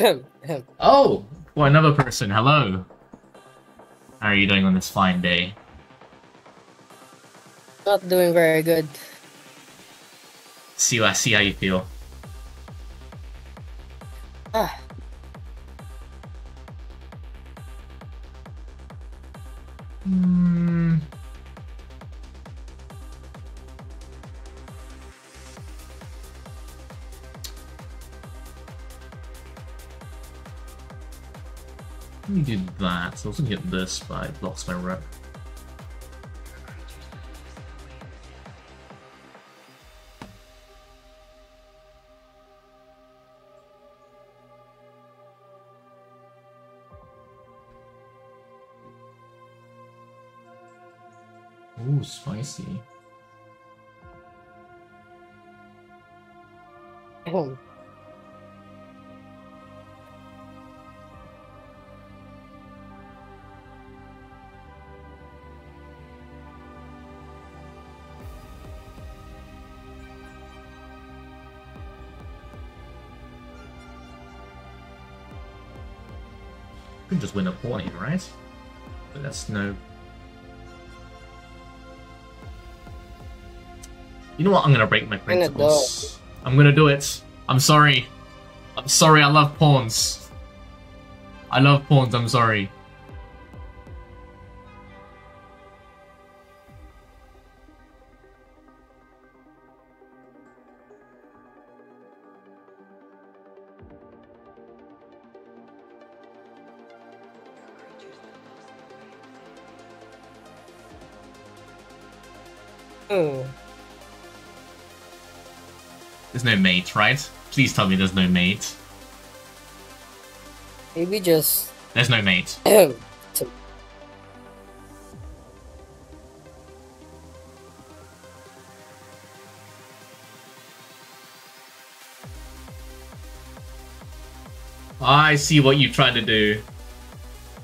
Oh, well, another person. Hello. How are you doing on this fine day? Not doing very good. See, I see how you feel. That. I gonna get this, but it blocks my rep. just win a pawn right? But that's no. You know what? I'm gonna break my principles. I'm gonna do it. I'm sorry. I'm sorry. I love pawns. I love pawns. I'm sorry. Please tell me there's no mate. Maybe just There's no mate. I see what you tried to do.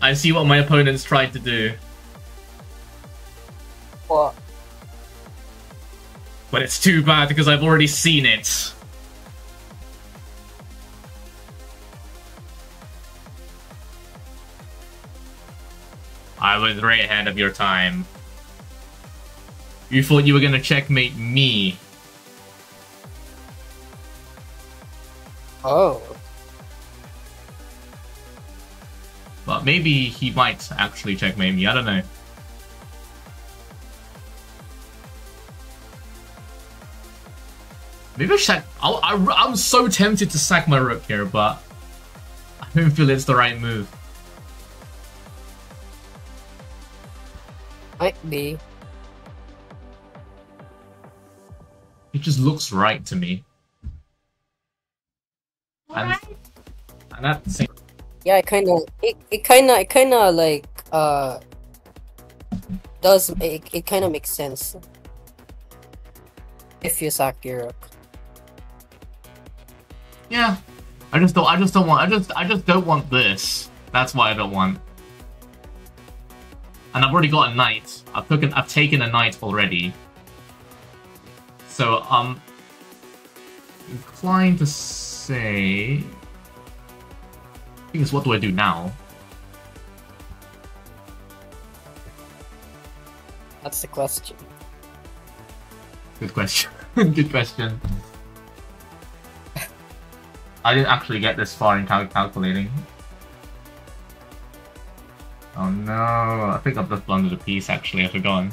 I see what my opponents tried to do. what? But it's too bad because I've already seen it. I was way ahead of your time. You thought you were gonna checkmate me. Oh. But maybe he might actually checkmate me, I don't know. Maybe I should. I, I, I'm so tempted to sack my rook here, but I don't feel it's the right move. Might be. It just looks right to me. And, and at the same Yeah, it kind of, it, it kind of, it kind of like, uh, does it, it kind of makes sense if you sack your rook. Yeah. I just don't I just don't want I just I just don't want this. That's why I don't want. And I've already got a knight. I've taken I've taken a knight already. So I'm inclined to say I think it's what do I do now? That's the question. Good question. Good question. I didn't actually get this far in cal- calculating. Oh no, I think I've just blundered a piece actually, I've forgotten.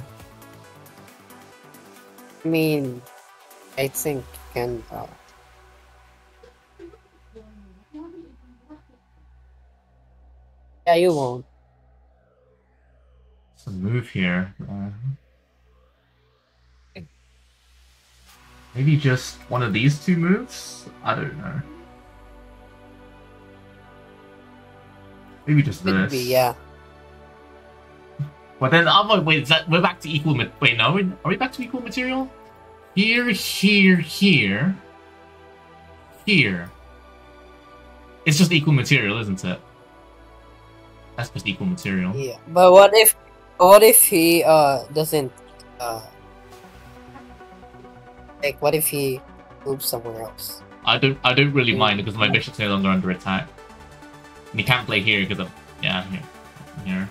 I mean, I think you can. Uh, yeah, you won't. It's a move here. Uh, maybe just one of these two moves? I don't know. Maybe just Could this. be, yeah. But then, oh, wait, is that, we're back to equal. Ma- wait, no, we- are we back to equal material? Here, here, here, here. It's just equal material, isn't it? That's just equal material. Yeah, but what if, what if he uh doesn't uh like what if he moves somewhere else? I don't, I don't really mind because my bishop's no longer under attack. And he can't play here because of, yeah, here, here.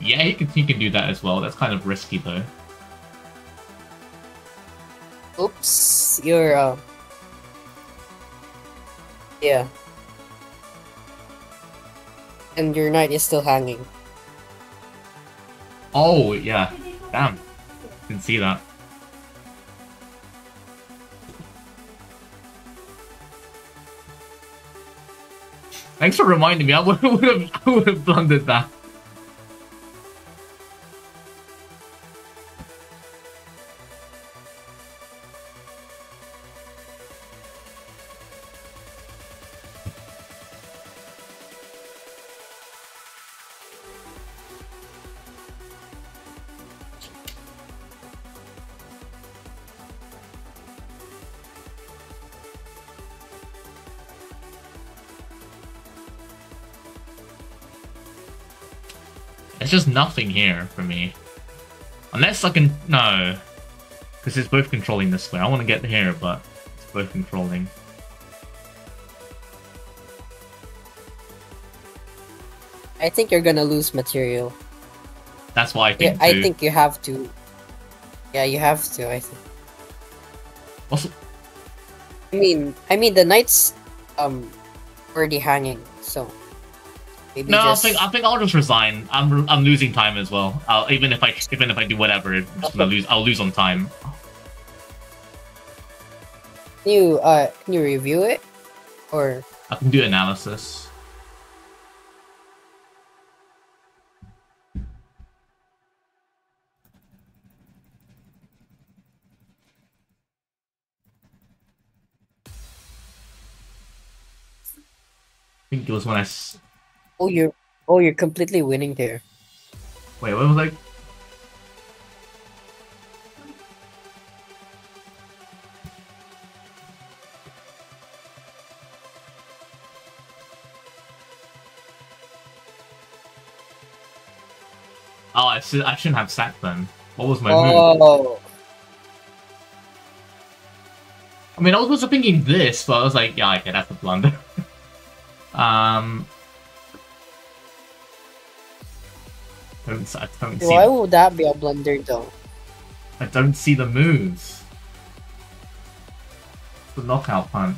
Yeah, he can, he can do that as well. That's kind of risky though. Oops, you're uh yeah, and your knight is still hanging. Oh yeah, damn, didn't see that. Thanks for reminding me. I would have, I would have blundered that. There's just nothing here for me. Unless I can... No. Because it's both controlling this way. I want to get here, but it's both controlling. I think you're gonna lose material. That's why I Yeah, think. I too. think you have to. Yeah, you have to. I think. Also, I mean, I mean the knight's um already hanging, so maybe no, just. I think I think I'll just resign. I'm I'm losing time as well. I'll, even if I even if I do whatever, I'm just gonna lose. I'll lose on time. Can you uh can you review it, or I can do analysis. I think it was when I. oh you're oh you're completely winning there. Wait, what was I? Oh, I, should, I shouldn't have sacked then. What was my move? Oh, I mean, I was also thinking this, but I was like, yeah, okay, that's a blunder. um, don't, I don't see. why would that be a blunder though? I don't see the moves. The knockout punch.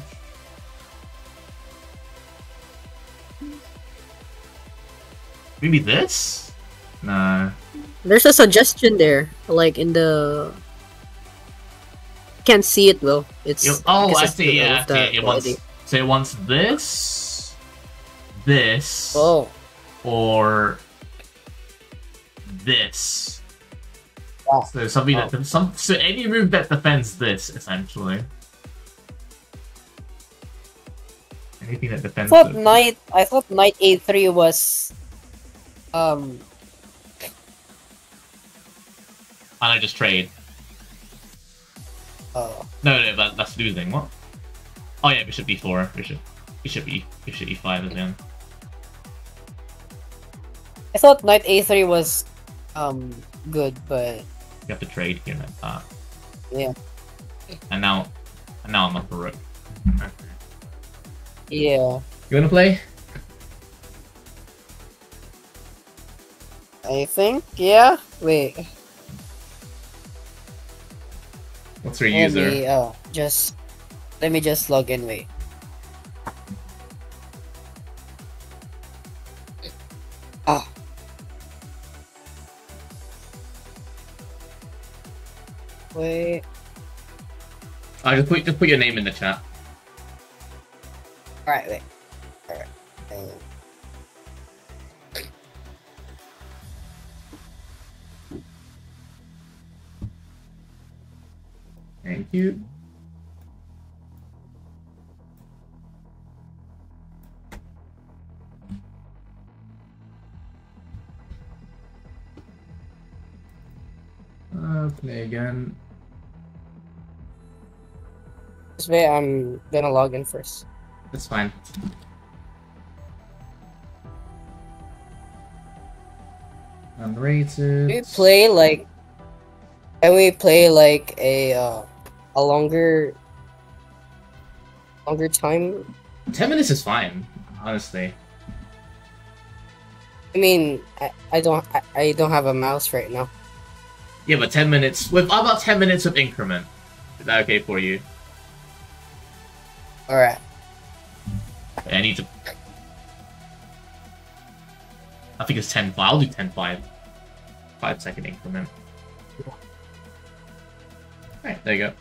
Maybe this? No. There's a suggestion there, like in the. Can't see it though. It's It- oh, because I see. the- Yeah, of I see. It wants, so it wants this, this, Oh, or this. Wow. So something Oh. that some so any move that defends this essentially. Anything that defends. I thought knight. I thought knight a three was. Um. And I just trade. Oh. No, no, that, that's losing. What? Oh yeah, bishop b4. Bishop, bishop e, bishop e5 again. I thought knight a three was, um, good, but You have to trade here like that. Yeah. And now, and now I'm up for rook. Yeah, You wanna play? I think yeah. Wait, What's your let user? me uh just let me just log in. Wait. Wait. I just put just put your name in the chat. Alright, wait. Alright. Um, Thank you. Uh, play again. This way, I'm gonna log in first. That's fine. Unrated. We play like? Can we play like a uh, a longer, longer time? Ten minutes is fine, honestly. I mean, I, I don't I, I don't have a mouse right now. Yeah, but ten minutes with about ten minutes of increment? Is that okay for you? All right. I need to. I think it's 10 5. I'll do 10 5. 5 second increment. Alright, there you go.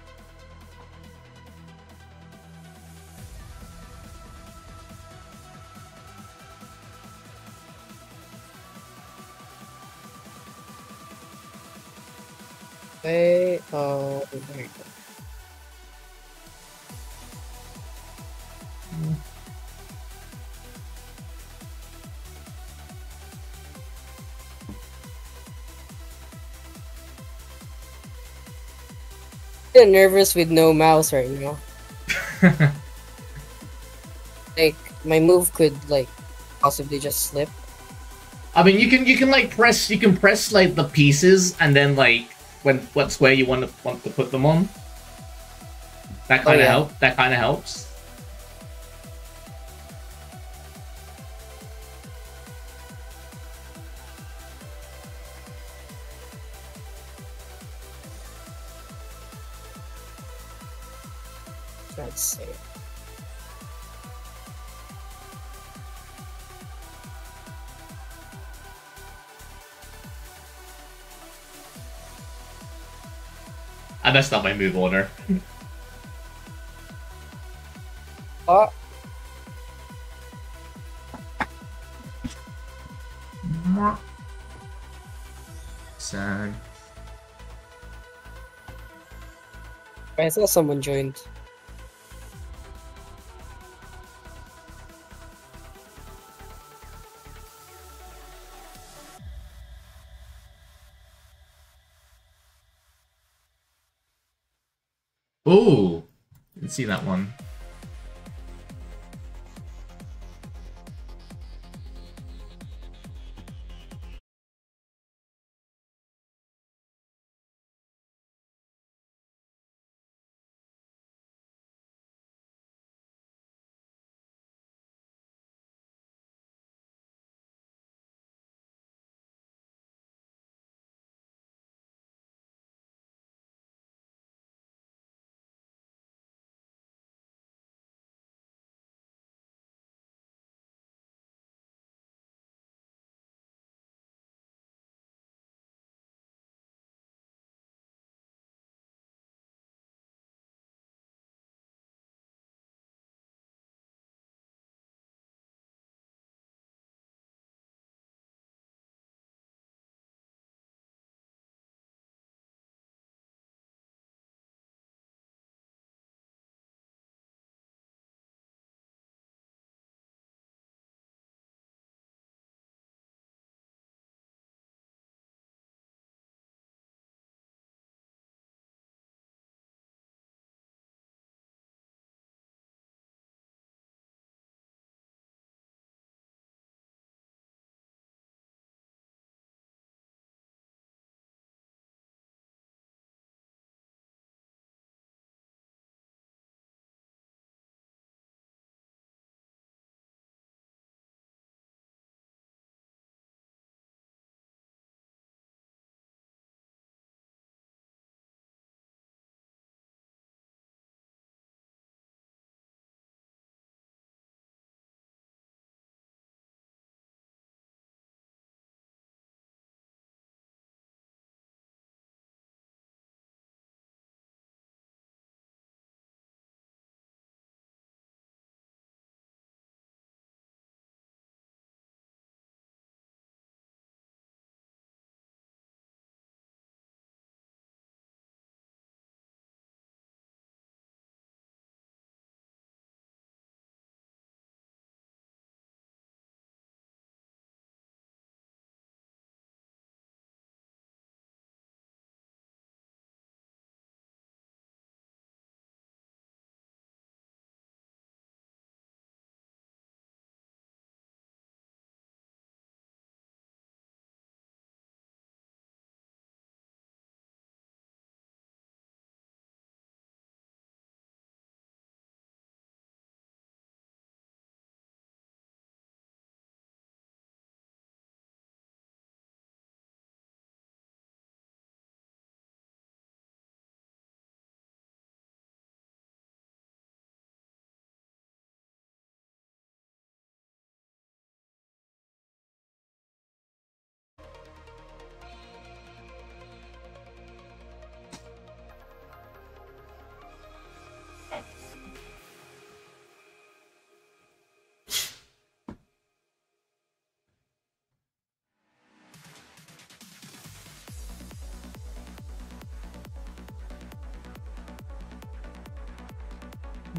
Wait. Oh, there you go. I'm nervous with no mouse right now. Like my move could like possibly just slip. I mean, you can you can like press you can press like the pieces and then like when what square you want to want to put them on. That oh, kind of yeah. help. That kind of helps. And that's not my move order. Oh, uh. Sad. I saw someone joined. Oh, didn't see that one.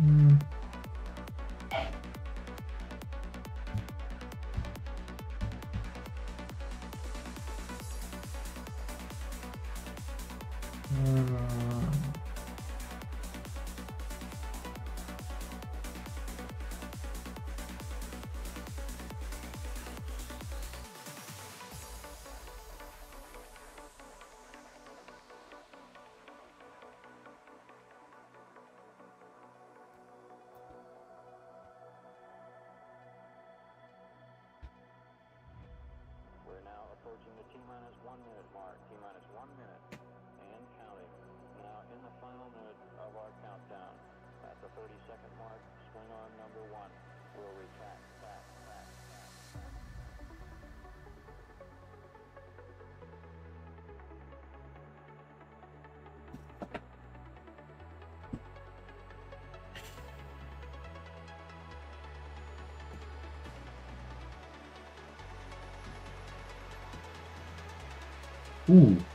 We're approaching the T-minus one minute mark. T-minus one minute and counting. Now in the final minute of our countdown. At the 30 second mark. Swing arm number one. Will retract. Ooh.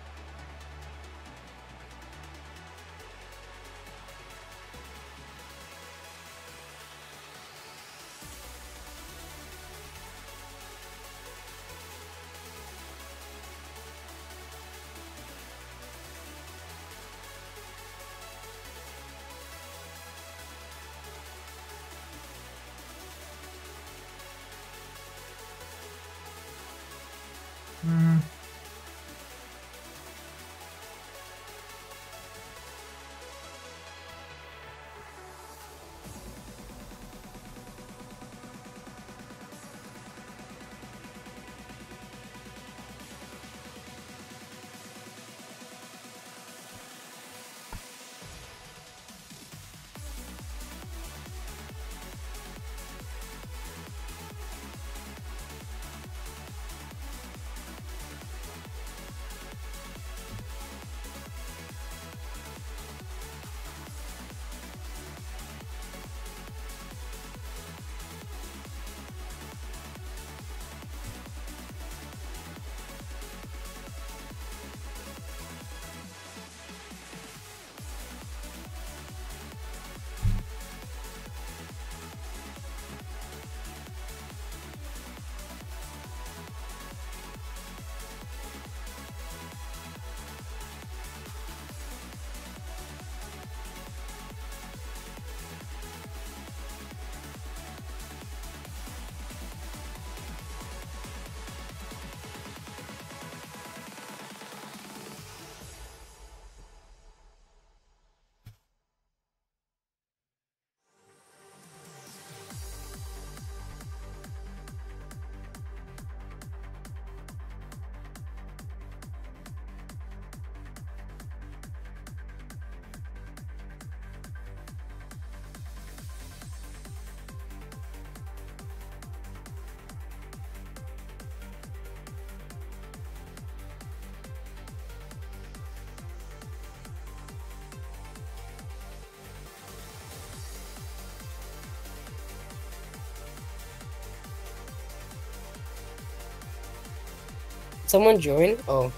Someone join? Oh.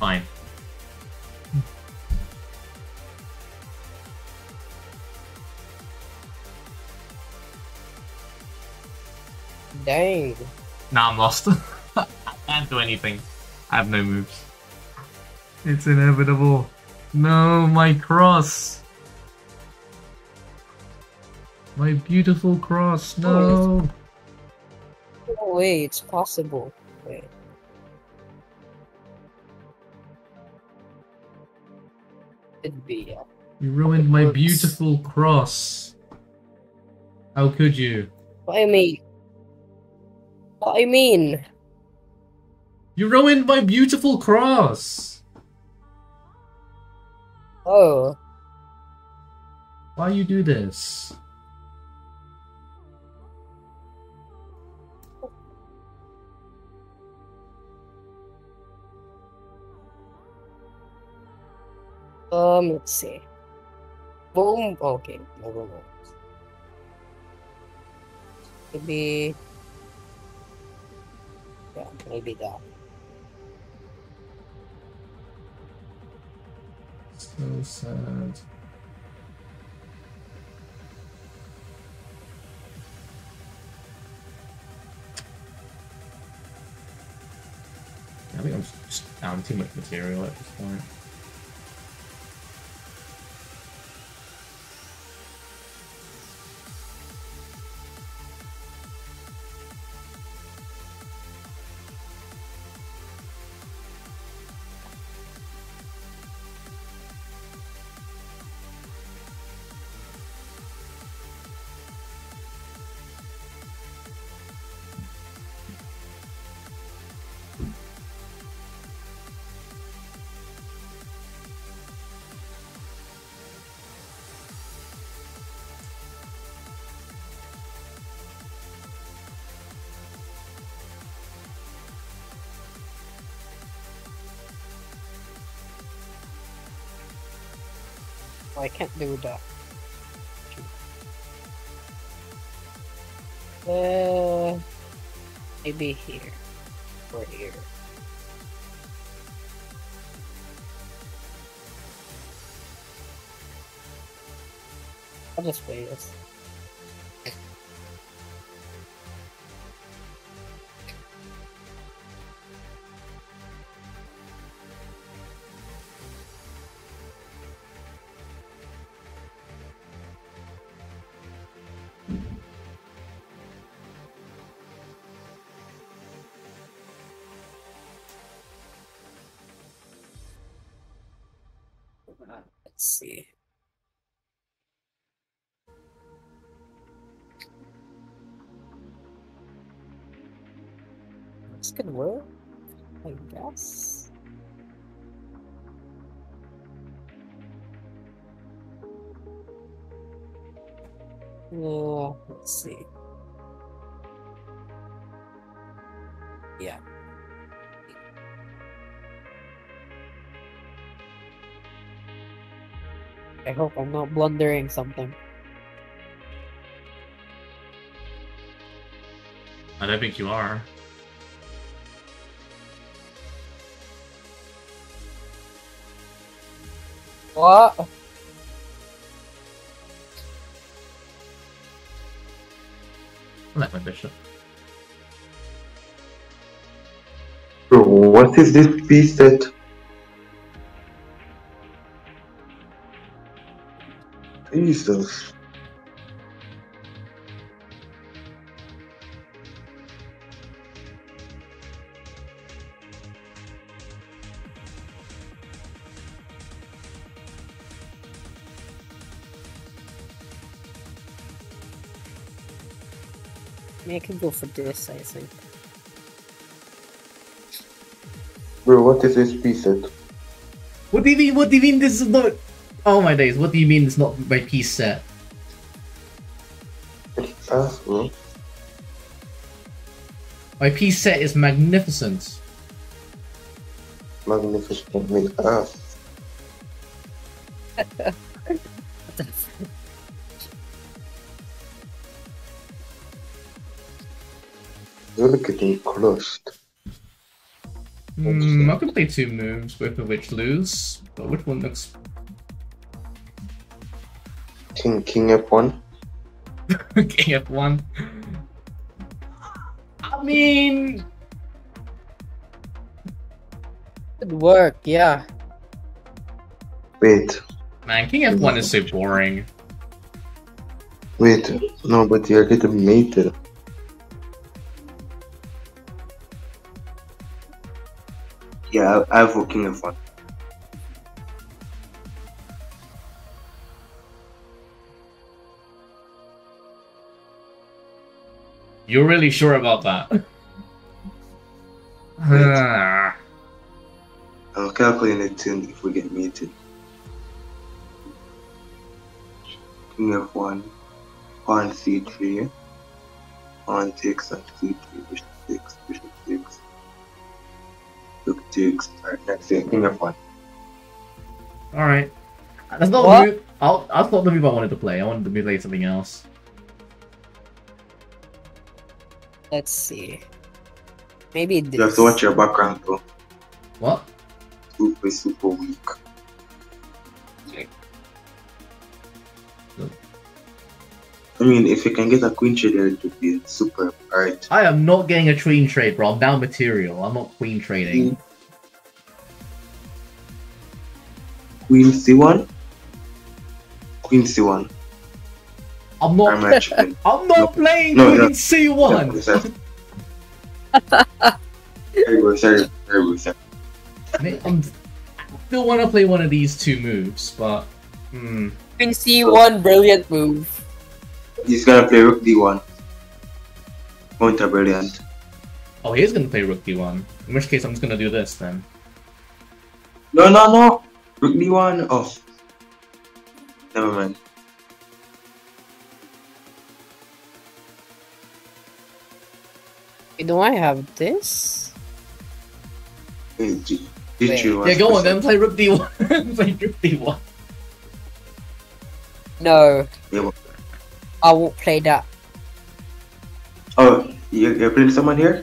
Fine. Dang. Nah, I'm lost. I can't do anything. I have no moves. It's inevitable. No, my cross. My beautiful cross. Oh, no. Oh, wait, it's possible. Wait. Could be, yeah. You ruined my works. beautiful cross. How could you? What I mean. What I mean. You ruined my beautiful cross. Oh. Why you do this? Let's see. Boom. Okay, never mind. Maybe. Yeah, maybe that. So sad. I think I'm just down too much material at this point. I can't do that. Uh, maybe here or here. I'll just wait. Uh, let's see. Yeah. I hope I'm not blundering something. I don't think you are. What? My bishop. Bro, what is this piece that? Jesus. Mean, I could go for this, I think. Bro, what is this piece set? What do you mean? What do you mean this is not? Oh my days! What do you mean it's not my piece set? Ah. My piece set is magnificent. Magnificent me ass. You're getting crushed. Hmm, I can play two moves, both of which lose. But which one looks King King F1. King F1? I mean, Could work, yeah. Wait, man, King F1 is so boring. wait. No, but you're getting mated. Yeah, I I have King F1. You're really sure about that? Ah. I'm calculating it in if we get mated. King F1, pawn C3, pawn takes on C3, bishop 6, bishop 6, rook takes, alright, next thing, King F1. Alright. That's not What? the move. I'll, that's not the move I wanted to play. I wanted to play something else. Let's see. Maybe this. You have to watch your background though, What? super, super weak. I mean, if you can get a queen trade it would be super, alright. I am not getting a queen trade, bro. I'm down material. I'm not queen trading. Hmm. Queen C1, Queen C1, I'm not. I'm not. actually. I'm not No. playing No, Queen no. C1. Very good, sorry, very sorry. I mean, I'm, I still want to play one of these two moves, but hmm. Queen C1, brilliant move. He's gonna play Rook D1. Counter brilliant. Oh, he's gonna play Rook D1. In which case, I'm just gonna do this then. No, no, no! Rook D1! Oh. Never mind. Do I have this? Hey, G- G3 Wait. was Yeah, go on then. Play Rook D1. play Rook D1. No, Yeah, I won't play that. Oh, you, you're playing someone here?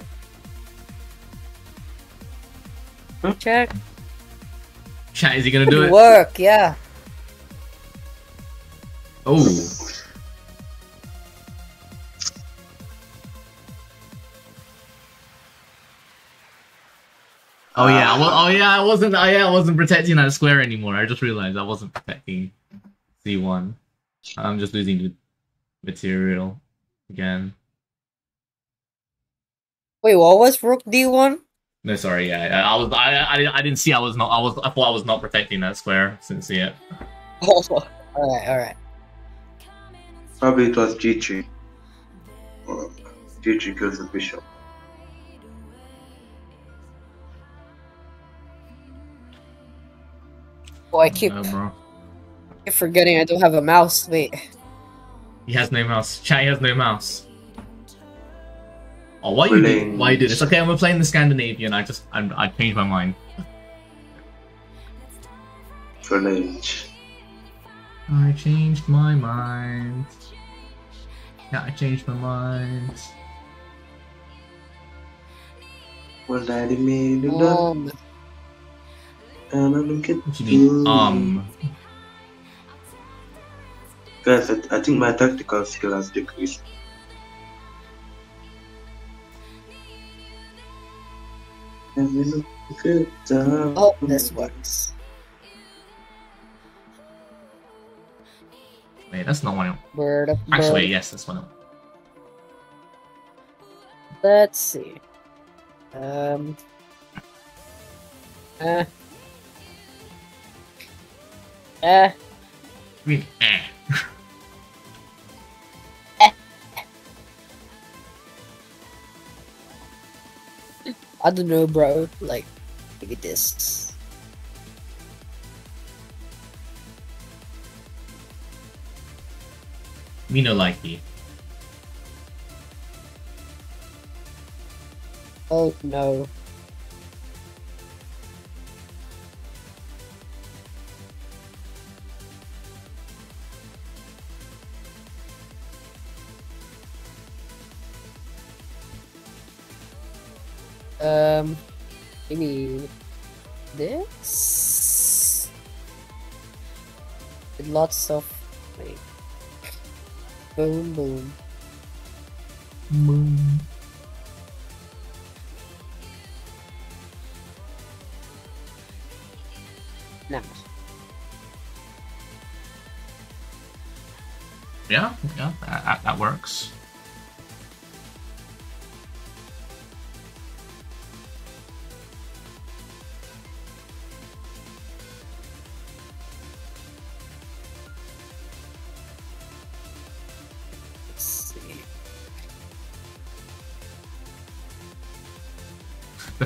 Check. Chat, is he gonna do it? Work, yeah. Oh. Oh yeah, well, oh yeah, I wasn't. Oh yeah, I wasn't protecting that square anymore. I just realized I wasn't protecting C1. I'm just losing the material again. Wait, what was Rook D1? No, sorry. Yeah, I, I was. I, I. I didn't see. I was not. I was. I thought I was not protecting that square. Didn't see it. alright, alright. Probably it was G3. Or G3 kills the bishop. Oh, I keep, Uh, bro. keep forgetting I don't have a mouse. Wait. He has no mouse. Chat he has no mouse. Oh, why you do, why you do this? Okay, we're playing the Scandinavian. I just I'm, I changed my mind. Challenge. I changed my mind. Yeah, I changed my mind. Well, daddy made it up, Um, and I look at What do you mean? Um, Guys, I, I think my tactical skill has decreased. Oh, this works. wait, that's not one. Bird of Actually, bird. yes, that's one. Let's see. Um. Uh. Uh. I mean, eh. I don't know, bro. Like, look at this. Me no likey. Oh no. With lots of wait. Boom, boom. Boom. Now, Yeah, yeah, that, that- that works.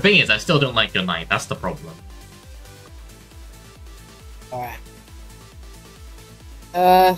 Thing is, I still don't like your knight. That's the problem. Alright. Uh.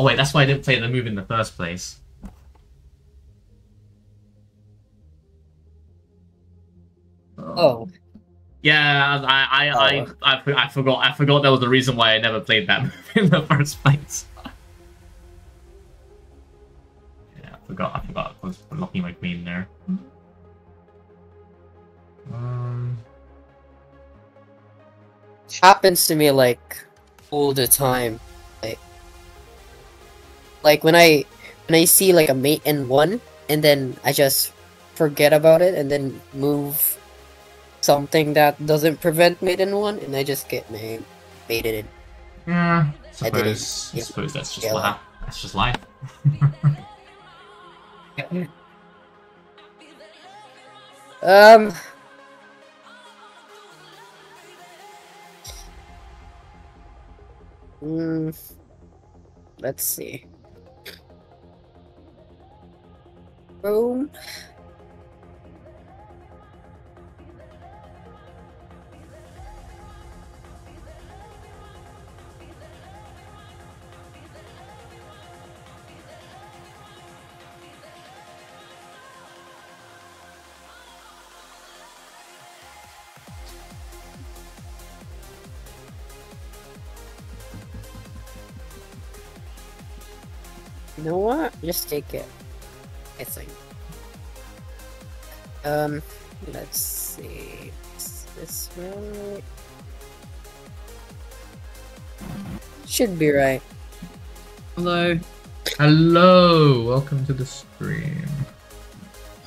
Oh wait, that's why I didn't play the move in the first place. Oh, Yeah, I I, I, I, I forgot I forgot there was the reason why I never played that move in the first place. yeah, I forgot I forgot I was locking my queen there. Um, happens to me like all the time. Like, when I when I see like a mate in one, and then I just forget about it, and then move something that doesn't prevent mate in one, and I just get made mated in. yeah, I didn't- suppose I yeah. suppose that's just Yeah, life. That's just life. Um. Mm, let's see. Boom. You know what? Just take it. I think. Um, let's see. Is this right? Should be right. Hello. Hello, welcome to the stream.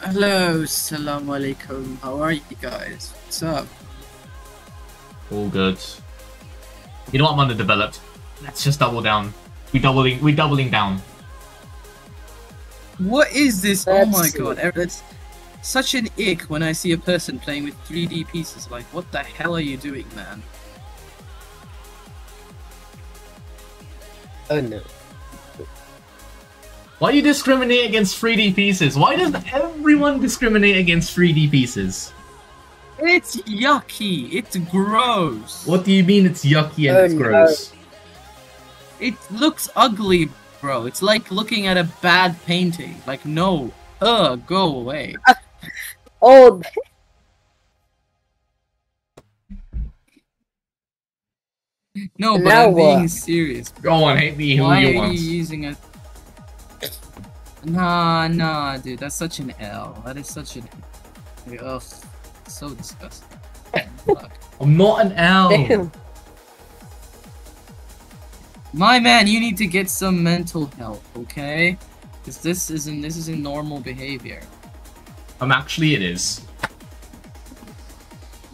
Hello, salam alaikum. How are you guys? What's up? All good. You know what, I'm underdeveloped. Let's just double down. We doubling. We doubling down. What is this? oh my see. god, it's such an ick when I see a person playing with 3D pieces. Like, what the hell are you doing, man? Oh no. Why do you discriminate against 3D pieces? Why does everyone discriminate against 3D pieces? It's yucky. It's gross. What do you mean it's yucky and Oh, it's no. gross? It looks ugly, bro. It's like looking at a bad painting. Like, no. Uh, go away. Oh, No, but Now I'm being what? serious. Go on, hate me who Why you are you using a? Nah, nah, dude. That's such an L. That is such an. Ugh, so disgusting. I'm not an L. damn. My man, you need to get some mental help, okay? Because this isn't this isn't normal behavior. Um, actually, it is.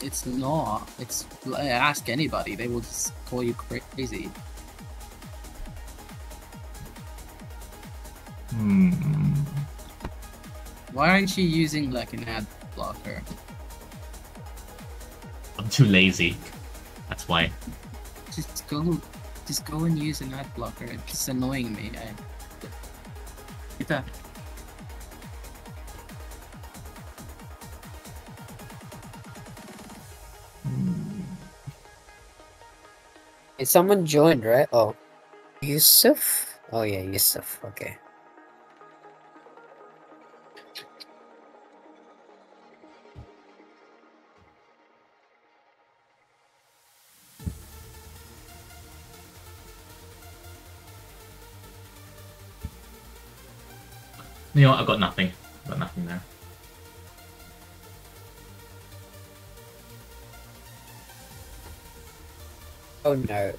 It's not. It's ask anybody, they will just call you crazy. Hmm. Why aren't you using like an ad blocker? I'm too lazy. That's why. Just go, just go and use an ad blocker. It's annoying me. I... That. Hey, someone joined, right? Oh, Yusuf. Oh yeah, Yusuf. Okay. You know what? I've got nothing. I've got nothing there. Oh no.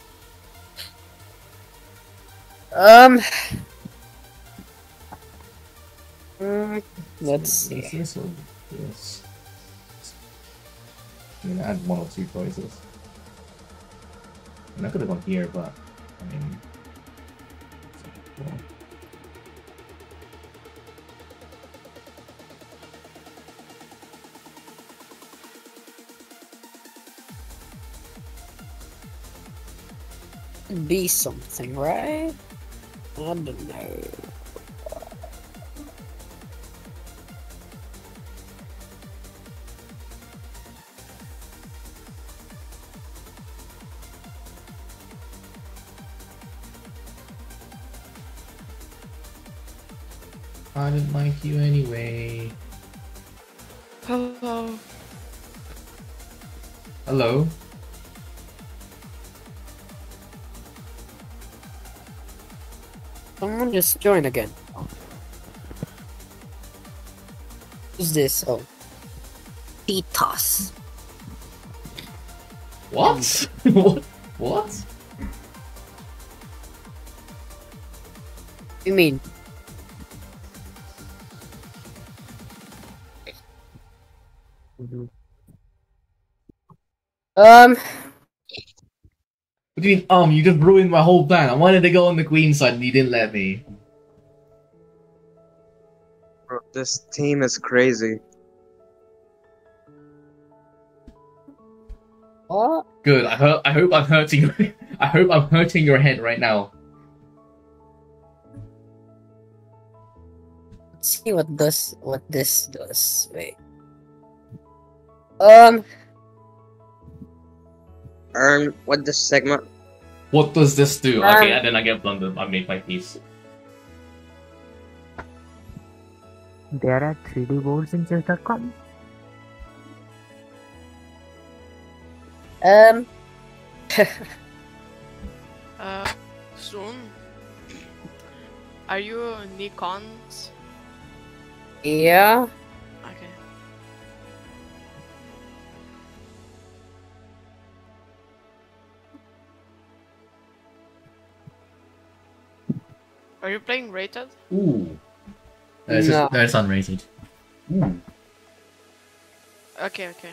Um. mm, let's see. This or this? I'm gonna add one or two choices. And I could have gone here, but I mean. well, be something, right? I don't know. I didn't like you anyway. Hello. Hello. Someone just joined again. Who's this? Oh. Titas. What? what? What? You mean? Um, What do you mean, um, you just ruined my whole plan. I wanted to go on the queen side and you didn't let me. Bro, this team is crazy. what? Good. I hope I hope I'm hurting I hope I'm hurting your head right now. Let's see what this what this does. Wait. Um, Um, what this segment? What does this do? Um, okay, and then I get blundered. I made my peace. There are 3D boards in chess.com. um, Uh, soon. Are you Nikon's? yeah. Are you playing rated? Ooh. That's, No. that's unrated. Ooh. Okay, okay.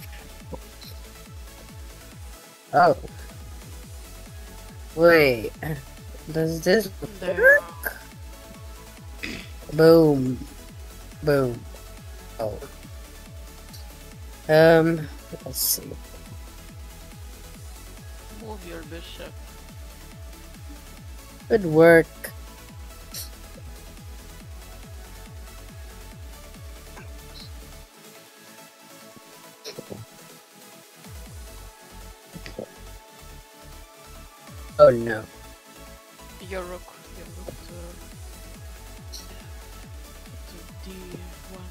Oh. Wait. Does this There. work? Boom. Boom. Oh. Um, let's see. Move your bishop. Good work. No. Your rook. Your rook to, to d1.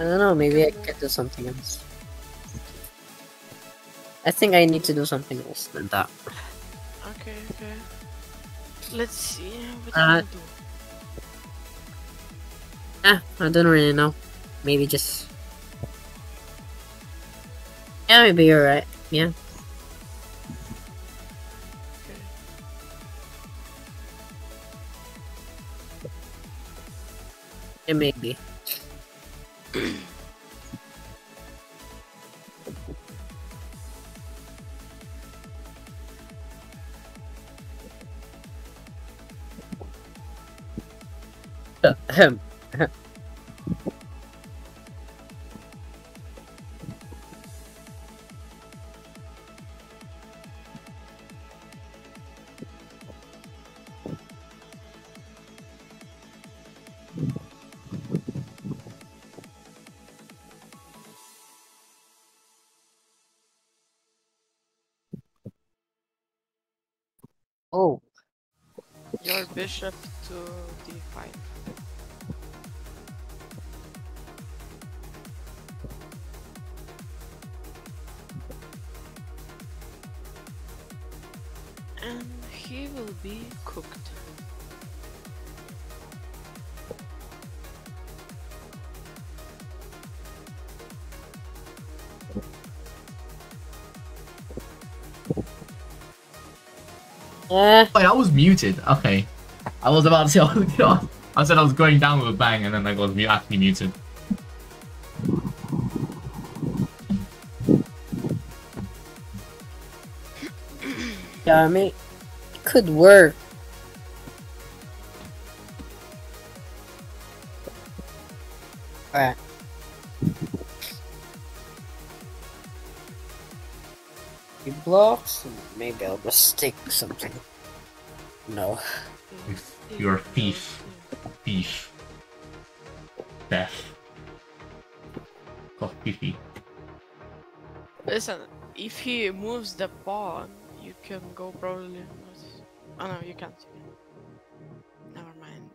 I don't know, maybe I could do something else. I think I need to do something else than that. Okay, okay. Let's see what Uh, I can do. Ah, I don't really know. Maybe just. Yeah, maybe you're right. Yeah. It may be. Ahem. I was muted. Okay. I was about to say, know, I said I was going down with a bang, and then I was actually muted. yeah, I mean, it could work. Alright. Few blocks? Maybe I'll just stick something. No. You're a thief. Thief. Death. Oh, thiefy. Listen, if he moves the pawn, you can go probably. Oh no, you can't. Never mind.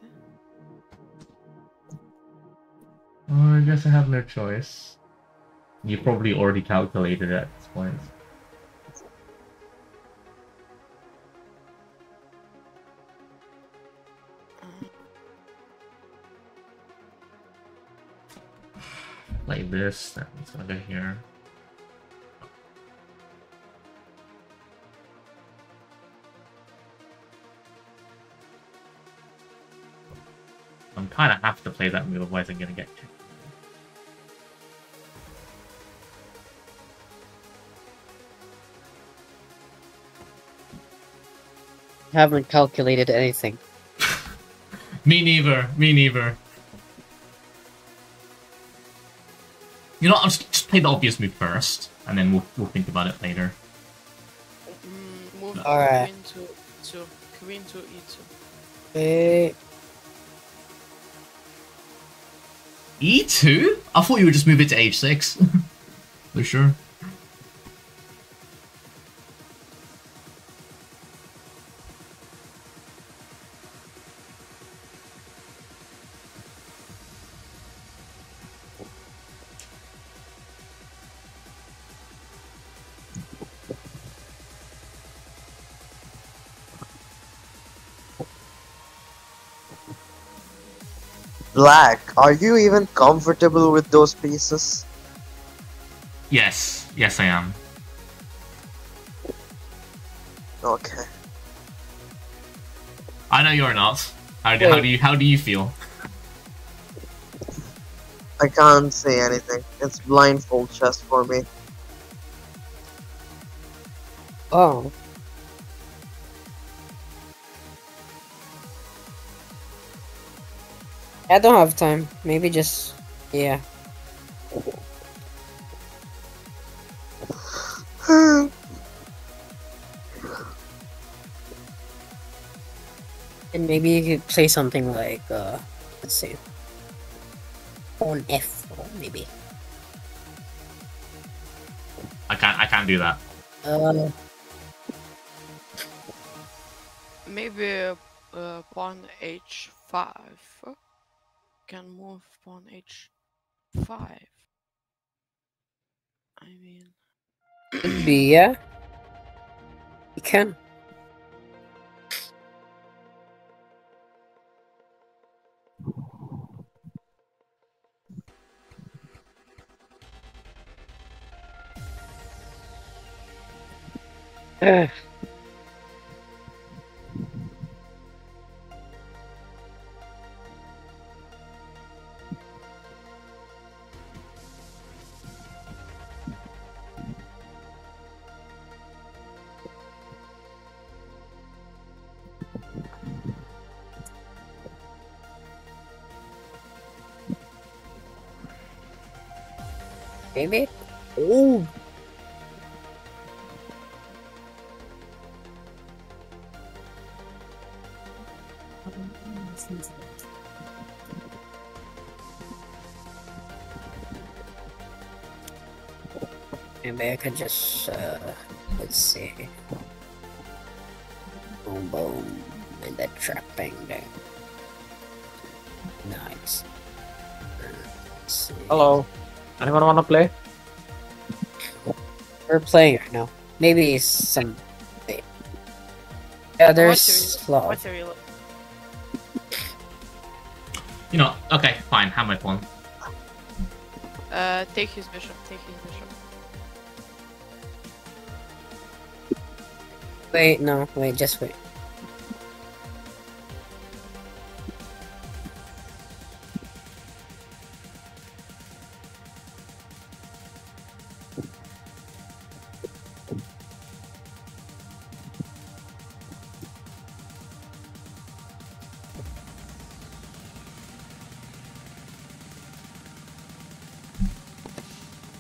Well, I guess I have no choice. You probably already calculated at this point. This, then it's gonna go here. I'm kind of have to play that move, otherwise I'm gonna get kicked. Haven't calculated anything. Me neither. Me neither. You know, what, I'm just, just play the obvious move first, and then we'll we'll think about it later. Mm, move Alright. queen to to queen to e2. Eh, E2? E I thought you would just move it to H6. For sure. Black, are you even comfortable with those pieces? Yes, yes, I am. Okay. I know you're not. How do, how do you how do you feel? I can't say anything. It's blindfold chess for me. oh. I don't have time. Maybe just yeah. And maybe you could play something like uh let's see. On F maybe. I can't I can't do that. Uh Maybe uh, uh, pawn h5. Can move pawn h5. I mean, yeah. You can. Eh. Maybe I could just uh let's see. Boom boom and that trapping there. Nice. Hello. Anyone wanna play? We're playing right now. Maybe some. wait. Yeah, there's what's a lot. what's your real? You know, okay, fine, have my pawn. Uh, take his bishop. Take his bishop. Wait, no, wait, just wait.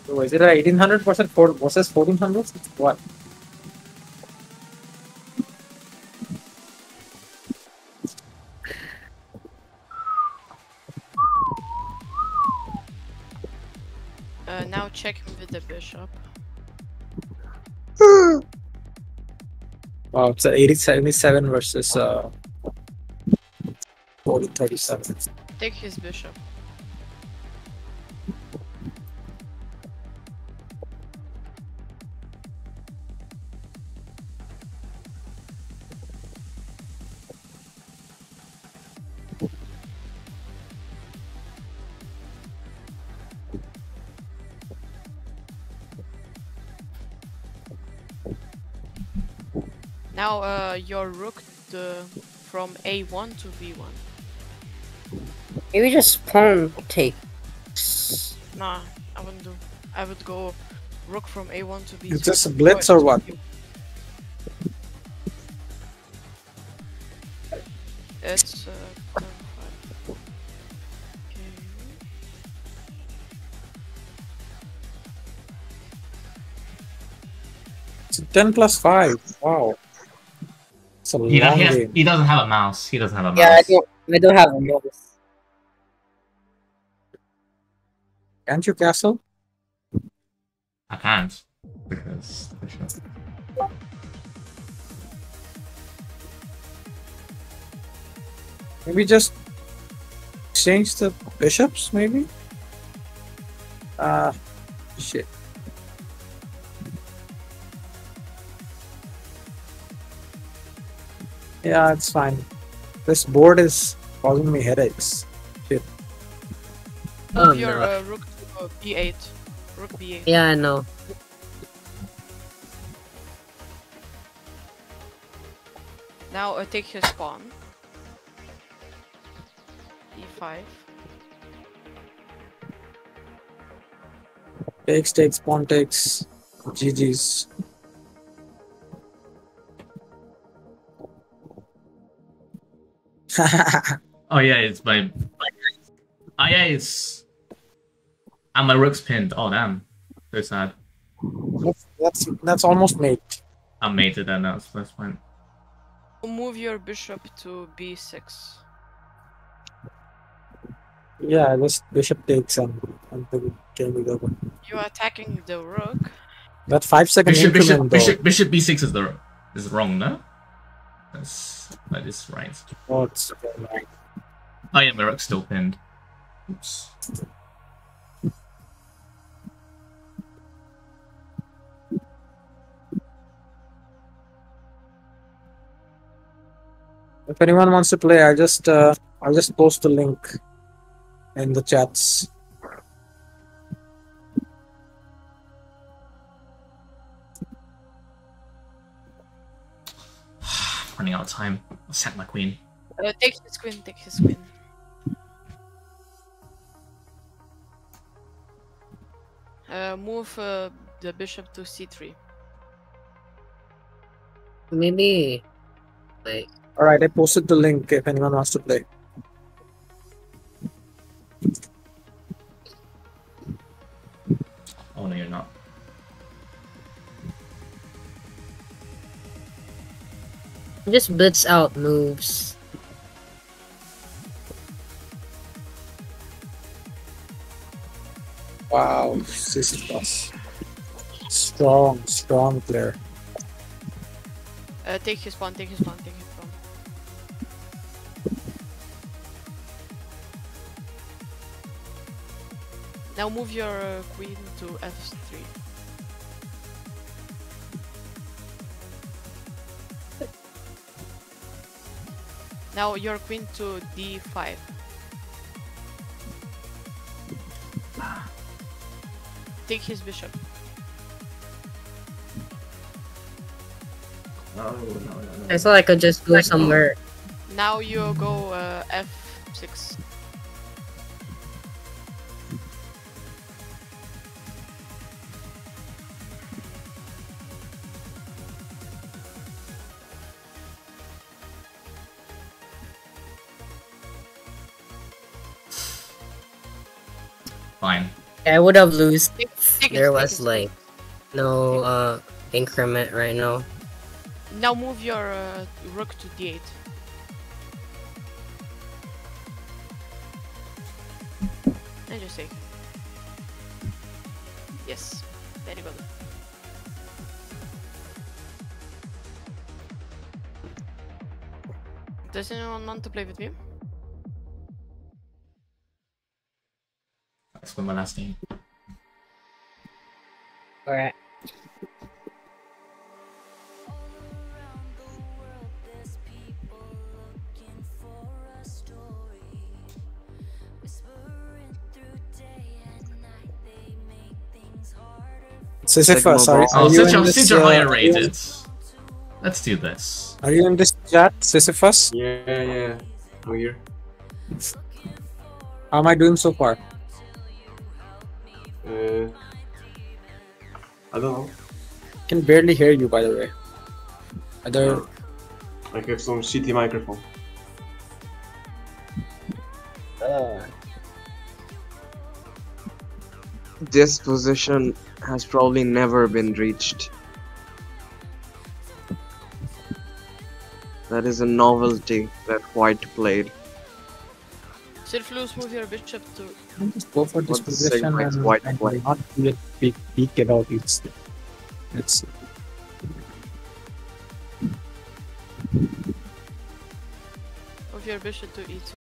So is it a Eighteen hundred percent 4 versus 1400? What? Bishop. Wow, it's a 8077 versus uh 1437. Take his bishop. Your rook the, from a1 to b1. Maybe just pawn take. Nah, I wouldn't do. I would go rook from a1 to b2. It's just a blitz or what? It's uh. Okay. It's 10 plus 5. Wow. It's a He, long he, has, game. he doesn't have a mouse. He doesn't have a mouse. Yeah, I don't. I don't have a mouse. Can't you castle? I can't because Maybe just exchange the bishops, maybe? Ah, Yeah, it's fine. This board is causing me headaches. Shit. Oh, Move your no. uh, rook to uh, b8. Rook b8. Yeah, I know. Now I take his pawn. e5. Takes, takes, pawn takes. GG's. Oh yeah, it's my. Oh yeah, it's. And my rook's pinned. Oh damn, so sad. that's, that's that's almost mate. I made it, then that's that's fine. Move your bishop to b6. Yeah, this bishop takes and until game is over. You are attacking the rook. That five second Bishop, bishop, bishop, bishop b6 is the is wrong, no? That's that is right. Oh, it's right. Oh yeah, my rook's still pinned. Oops. If anyone wants to play, I just uh, I'll just post the link in the chats. Running out of time. I'll sack my queen. Uh, take his queen, take his queen. Uh, move uh, the bishop to c3. Maybe. Wait. All right, I posted the link if anyone wants to play. Oh no, you're not. Just blitz out moves. Wow, CC plus. Strong, strong player. Uh, take his pawn, take his pawn, take his pawn. Now move your uh, queen to f3. Now your queen to d5. Take his bishop. No, no, no, no. I thought I could just go somewhere. Now you go uh, f6. Fine. I would have lost. Take, Take there was like no uh increment right now. Now move your uh, rook to d8. And just take. Yes, very good. Does anyone want to play with me? That's my last name. Alright. Sisyphus, are, Oh, are you since in you're, this, since you're uh, higher are you rated, let's do this. Are you in this chat, Sisyphus? Yeah, yeah. I'm here. How am I doing so far? Uh, I don't know. can barely hear you, by the way. Other I have some shitty microphone. This position has probably never been reached. That is a novelty that White played. Sirflus, move your bishop to. Just go for this What position segments and, white and play? not let peek, peek it out. It's, it's Move your bishop to e2.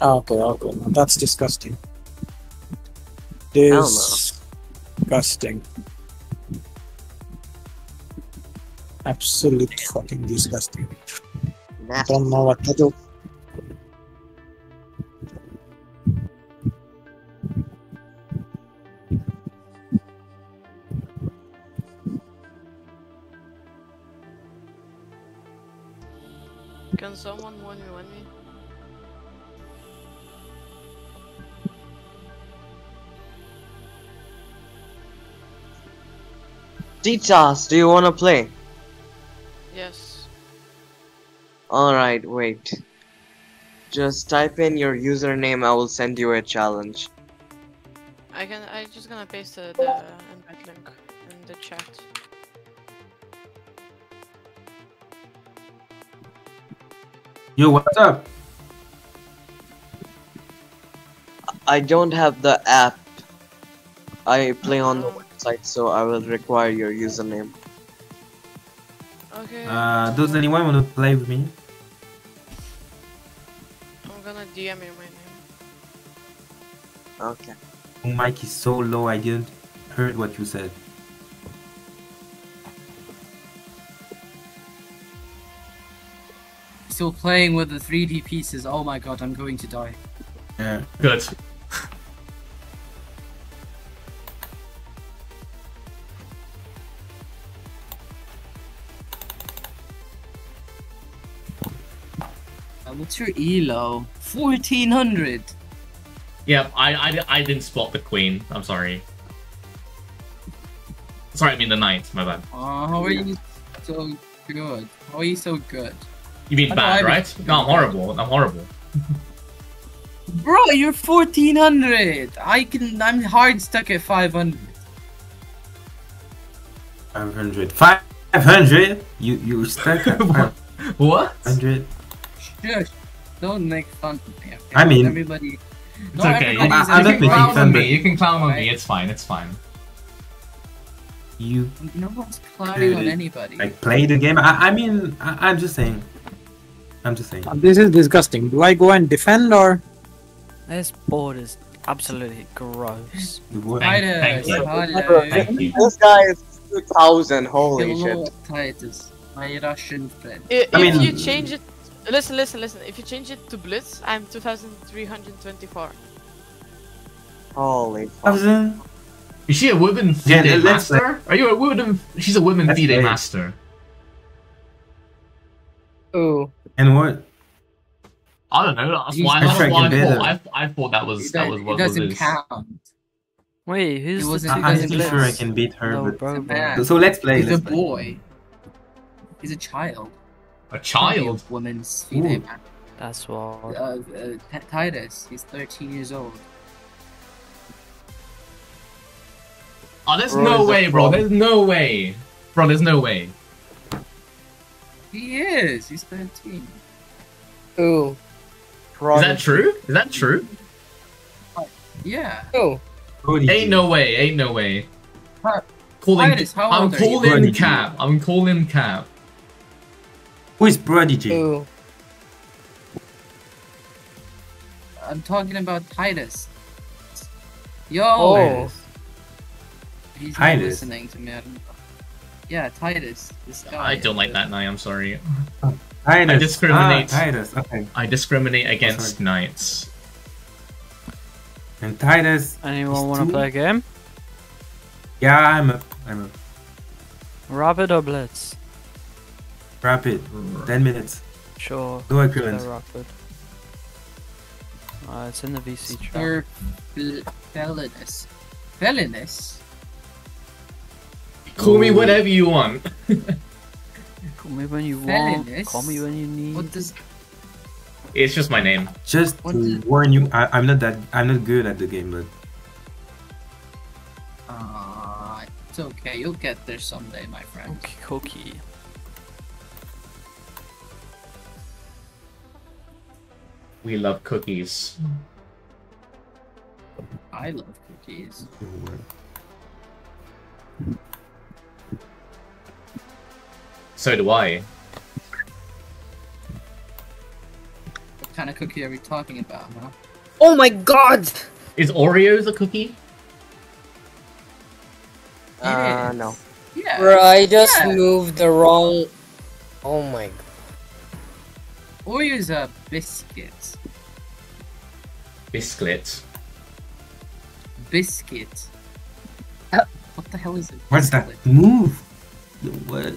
Okay, okay. That's disgusting. Disgusting. Absolute fucking disgusting. I don't know what to do. Titas, do you wanna play? Yes. Alright, wait. Just type in your username, I will send you a challenge. I can. I'm just gonna paste the, the invite link in the chat. Yo, what's up? I don't have the app. I play on the website, so I will require your username. Okay. Uh, does anyone want to play with me? I'm gonna DM you my name. Okay. Oh, mic is so low, I didn't heard what you said. Still playing with the 3D pieces. Oh my god, I'm going to die. Yeah. Good. What's your elo? 1400. Yeah, I, I, I didn't spot the queen. I'm sorry. Sorry, I mean the knight. My bad. Oh, how are you so good? How are you so good? You mean bad, right? No, I'm horrible. I'm horrible. Bro, you're 1400. I can. I'm hard stuck at 500. 500. 500? You, you stuck at What? 500? Shush. Don't make fun of me. okay? I mean- everybody. It's not okay. You, you I'm not can making clown fun, on me. You can clown on me. It's fine. It's fine. You No one's clowning on anybody. like play the game. I, I mean, I, I'm just saying. I'm just saying. This is disgusting. Do I go and defend or? This board is absolutely gross. The word- Titus, thank you. hello. Thank you. This guy is 2000, holy Hello, shit. Titus, my Russian friend. I- If I mean- you change it, listen, listen, listen. If you change it to Blitz, I'm 2,324. Holy fuck. Thousand? Is she a women Yeah, FIDE let's master? Are you a woman? She's a woman Let's FIDE play. master. Oh. And what? I don't know. That's why, that's why I thought. I, I thought that was It, that does, was it what was doesn't this. count. Wait, who's It the wasn't- I, I'm doesn't pretty sure I can beat her, No, but bro, a bro. so, so let's play. He's a Let's play. boy. He's a child. A child. Woman's Ooh. FIDE man. That's Uh, what. uh, T- Titus, he's 13 years old. Oh, there's Bro, no way, bro. from- There's no way, bro. There's no way. He is. He's 13. Ooh. Is that true? Is that true? Yeah. Oh. Ain't no way. Ain't no way. Calling. Titus, how I'm are calling Prodigy. cap. I'm calling cap. Who is Prodigy? Ooh. I'm talking about Titus. Yo! Oh. He's not Titus. listening to me. I don't know. Yeah, Titus. This guy. I don't like that knight. I'm sorry. Titus. I discriminate. Ah, Titus. Okay. I discriminate against knights. And Titus. Anyone want to play a game? Yeah, I'm up. I'm up. Rapid or Blitz? Rapid. Ten minutes. Sure. No agreement. Go rapid. Uh, it's in the VC chat. Sir Fel- Felinus. Felinus? Call me whatever you want. Call me when you want. Felinus? Call me when you need. What does. It's just my name. Just What to did- warn you, I, I'm not that. I'm not good at the game, but Uh, it's okay. You'll get there someday, my friend. Okay, cookie. We love cookies. I love cookies. So do I. What kind of cookie are we talking about, huh? Oh my god! Is Oreos a cookie? Uh, no. Yeah. Bro, I just Yeah. moved the wrong. Oh my god. Oreos are biscuits. Biscuit. Biscuit. Uh. What the hell is it? what's that move? Yo, What?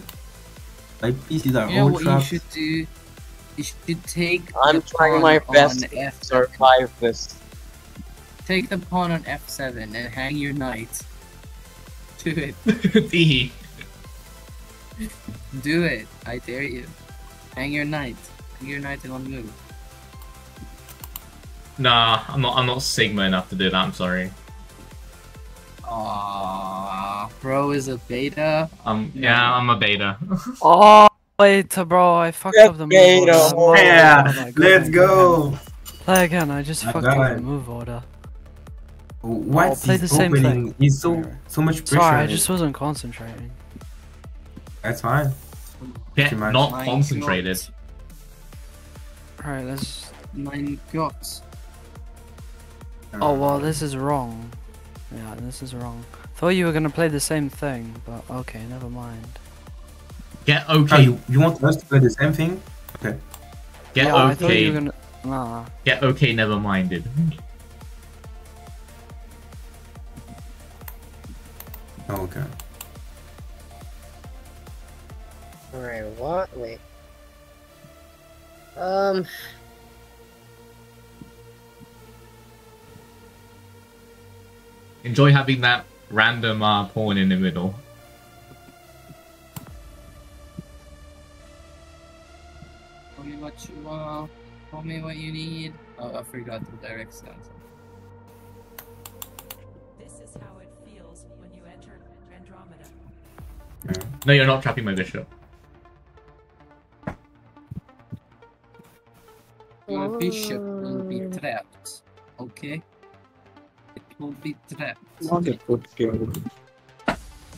My pieces are You know all what you should do? You should take. I'm the trying pawn my best to F7. survive this. Take the pawn on F7 and hang your knight. Do it. D. Do it. I dare you. Hang your knight. Hang your knight in one move. Nah, I'm not. I'm not Sigma enough to do that. I'm sorry. Aww, bro is a beta. Um, yeah, I'm a beta. Oh, wait, uh, bro, I fucked up the move Potato. order. Oh, Yeah, oh God, let's go. Play again, I just My fucked up God. the move order. What's play his the same opening? thing. He's so so much pressure. Sorry, I just wasn't concentrating. That's fine. Get Too much. not concentrated. Alright, let's. Nine gots. Oh, well, this is wrong. Yeah, this is wrong. Thought you were gonna play the same thing, but okay, never mind. Get Oh, okay. you, you want us to play the same thing? Okay. Get yeah, I thought okay. you were gonna. Nah. Get okay. Never minded. Okay. Alright, what? Wait. Um. Enjoy having that random uh, pawn in the middle. Tell me what you want. Tell me what you need. Oh, I forgot the direct stance. This is how it feels when you enter Andromeda. No, you're not trapping my bishop. Your bishop will be oh. trapped. Okay? It will be trapped. Not a good game.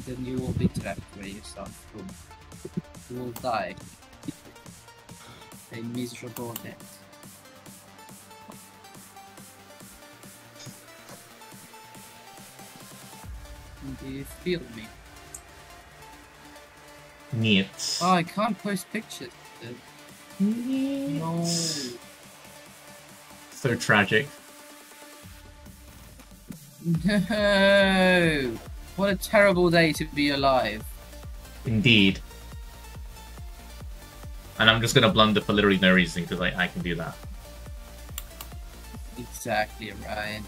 Then you will be trapped by yourself. You will die. A miserable death. Do you feel me? Neat. Oh, I can't post pictures. dude. No. So tragic. No. What a terrible day to be alive. Indeed. And I'm just gonna blunder for literally no reason because I, I can do that. Exactly, Ryan.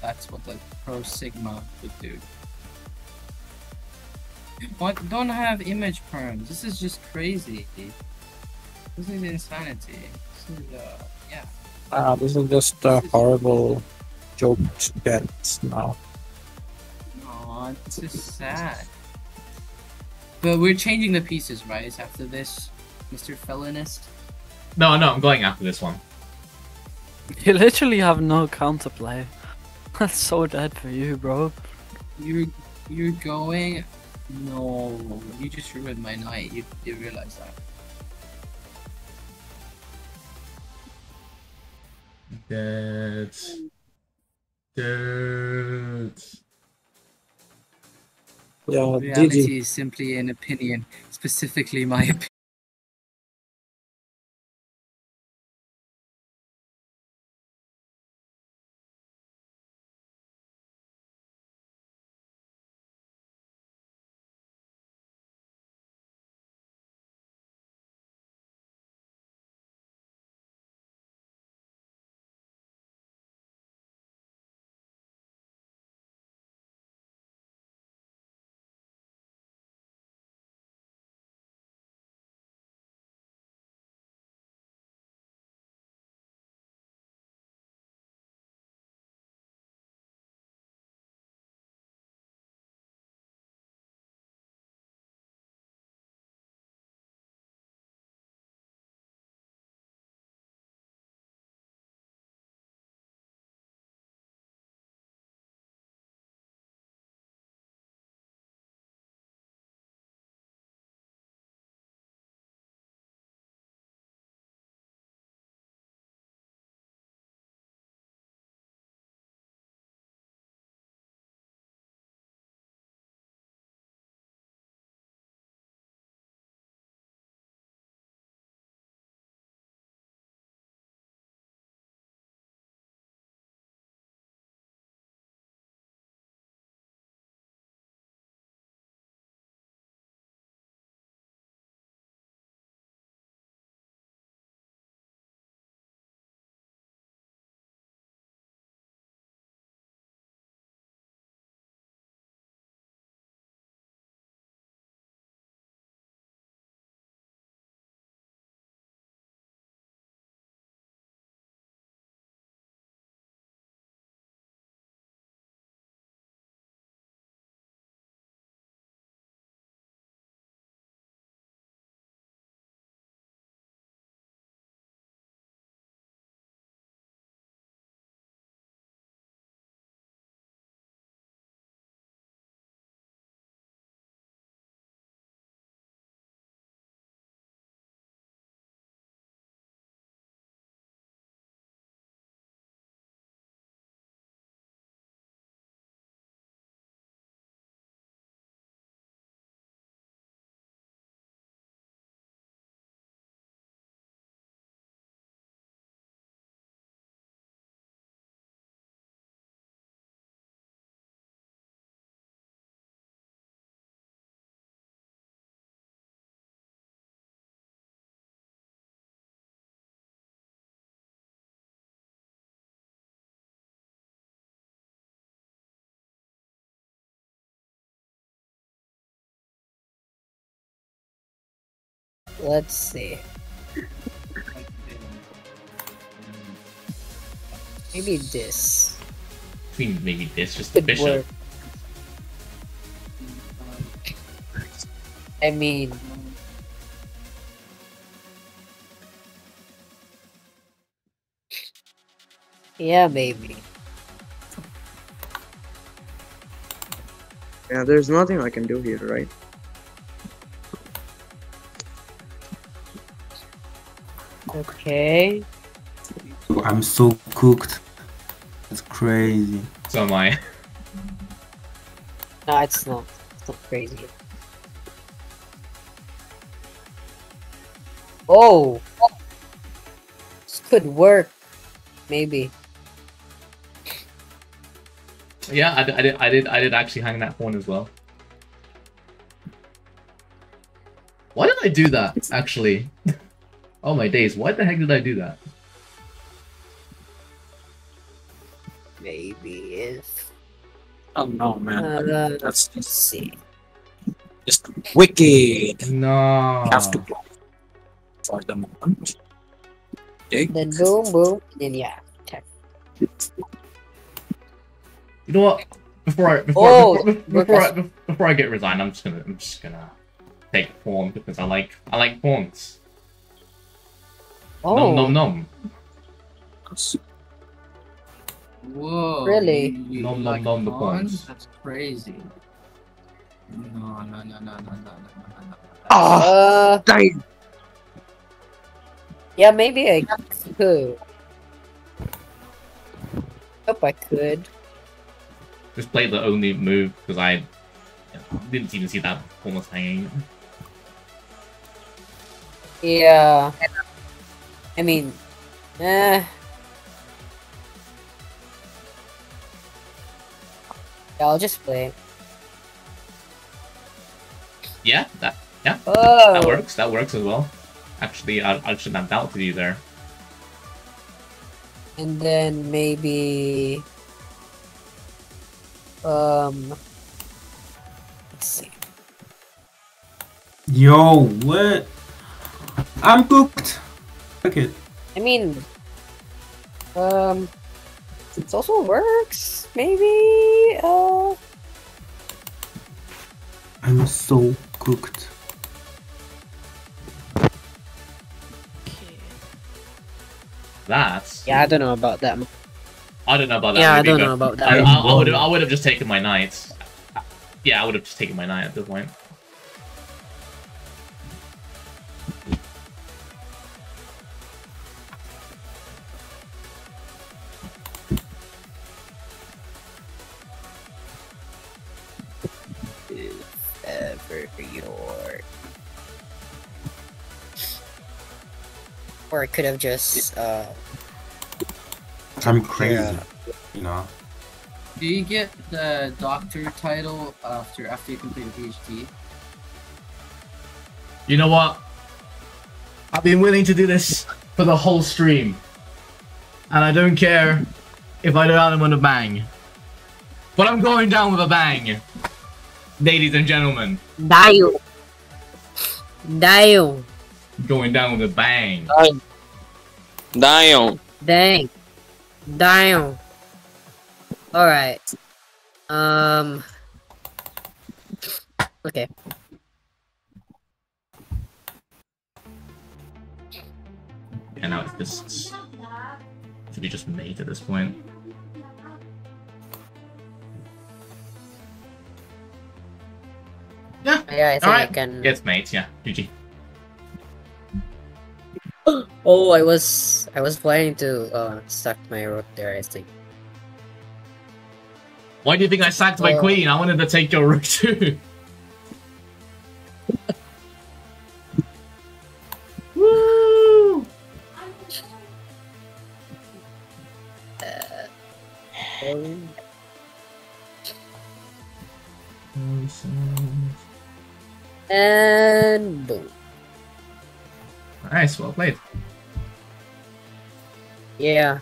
That's what the Pro Sigma would do. What? Don't have image perms. This is just crazy. This is insanity. This is, uh, yeah. Ah, this is just a horrible joke to get now. Aw, it's just sad. But we're changing the pieces, right? After this, Mr. Felonist. No, no, I'm going after this one. You literally have no counterplay. That's so dead for you, bro. You're you're going. No, you just ruined my night. You you realize that? Dead. Dead. Yeah, Reality GG. is simply an opinion, specifically my opinion. Let's see. Maybe this. Between maybe this, just the Could bishop. work. I mean, yeah, maybe. Yeah, there's nothing I can do here, right? Okay. I'm so cooked. It's crazy. So am I. No, it's not. It's not crazy. Oh! This could work. Maybe. Yeah, I, did- I did. I did. I did actually hang that pawn as well. Why did I do that? Actually, oh my days! Why the heck did I do that? Maybe if. Oh no, man. Uh, That's let's just see. just wicked. No. Have to go for the moment. Okay. Then boom, boom, then yeah. Okay. You know what? Before I before Oh, before, before, I, before I get resigned, I'm just gonna I'm just gonna take a pawn because I like I like pawns. Oh, Nom nom nom. Whoa. Really? You, you Nom, nom, like nom, the pawns? pawns. That's crazy. No, no, no, no, no, no, no, no, no. Uh, dang. yeah, maybe I could. Hope I could. Just play the only move because I didn't even see that almost hanging. Yeah. I mean, eh. Yeah, I'll just play. Yeah, that yeah Oh. that works. That works as well. Actually, I, I shouldn't have doubted you there. And then maybe. Um. Let's see. Yo, what? I'm cooked. Fuck it. I mean. Um. It also works. Maybe. Uh. I'm so cooked. That's Yeah, I don't know about that. I don't know about that. Yeah, I don't know about that. I, I, I would have I would have just taken my knight. Yeah, I would have just taken my knight at this point. Or it could have just. Uh. I'm crazy. Yeah. You know. Do you get the doctor title after after you complete a PhD? You know what? I've been willing to do this for the whole stream. And I don't care if I go down with a bang. But I'm going down with a bang. Ladies and gentlemen, Dio. Dio. Going down with a bang. Dion. Dang. Damn. Alright. Um. Okay. And now it's just. Should be just mate at this point. Yeah. Yeah, I think I Alright. can. It's mate, yeah. GG. Oh, I was I was planning to uh stuck my rook there. I think. Why do you think I sacked my Uh, queen? I wanted to take your rook too. Woo! And boom. Nice, well played. Yeah.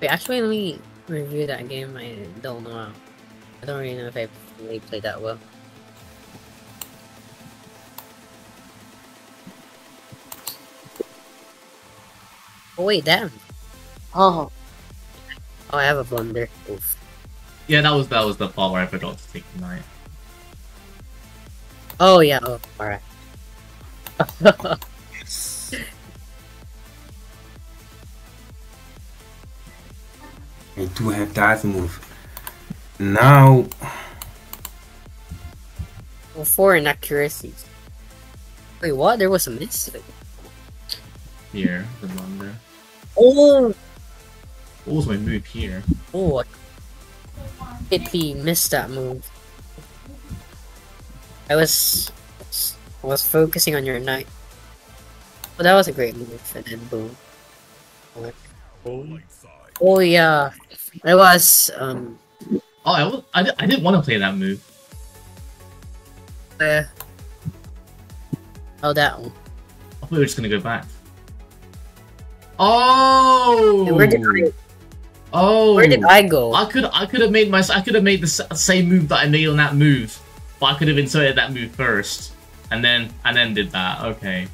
Wait, actually, let me review that game. I don't know. I don't really know if I really played that well. Oh wait, damn. Oh. Oh, I have a blunder. Oof. Yeah, that was that was the part where I forgot to take the knight. Oh yeah. Oh, all right. I do have that move. Now, well, four inaccuracies. Wait, what? There was a miss. Here, the blunder. Oh, What was my move here? oh! I completely missed that move. I was was focusing on your knight. Oh, that was a great move, and then boom. Oh yeah, I was um. Oh, I, was, I, I didn't want to play that move. Uh, oh, that one. I thought we were just gonna go back. Oh! Where did I? Oh! Where did I go? I could I could have made my I could have made the same move that I made on that move, but I could have inserted that move first, and then and then did that. Okay.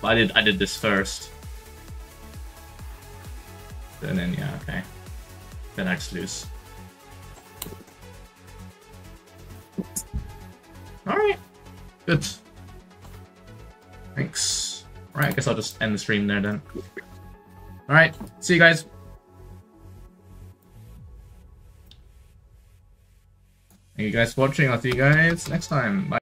But I did I did this first, and then yeah okay, then I just lose. All right, good. Thanks. All right, I guess I'll just end the stream there then. All right, see you guys. Thank you guys for watching. I'll see you guys next time. Bye.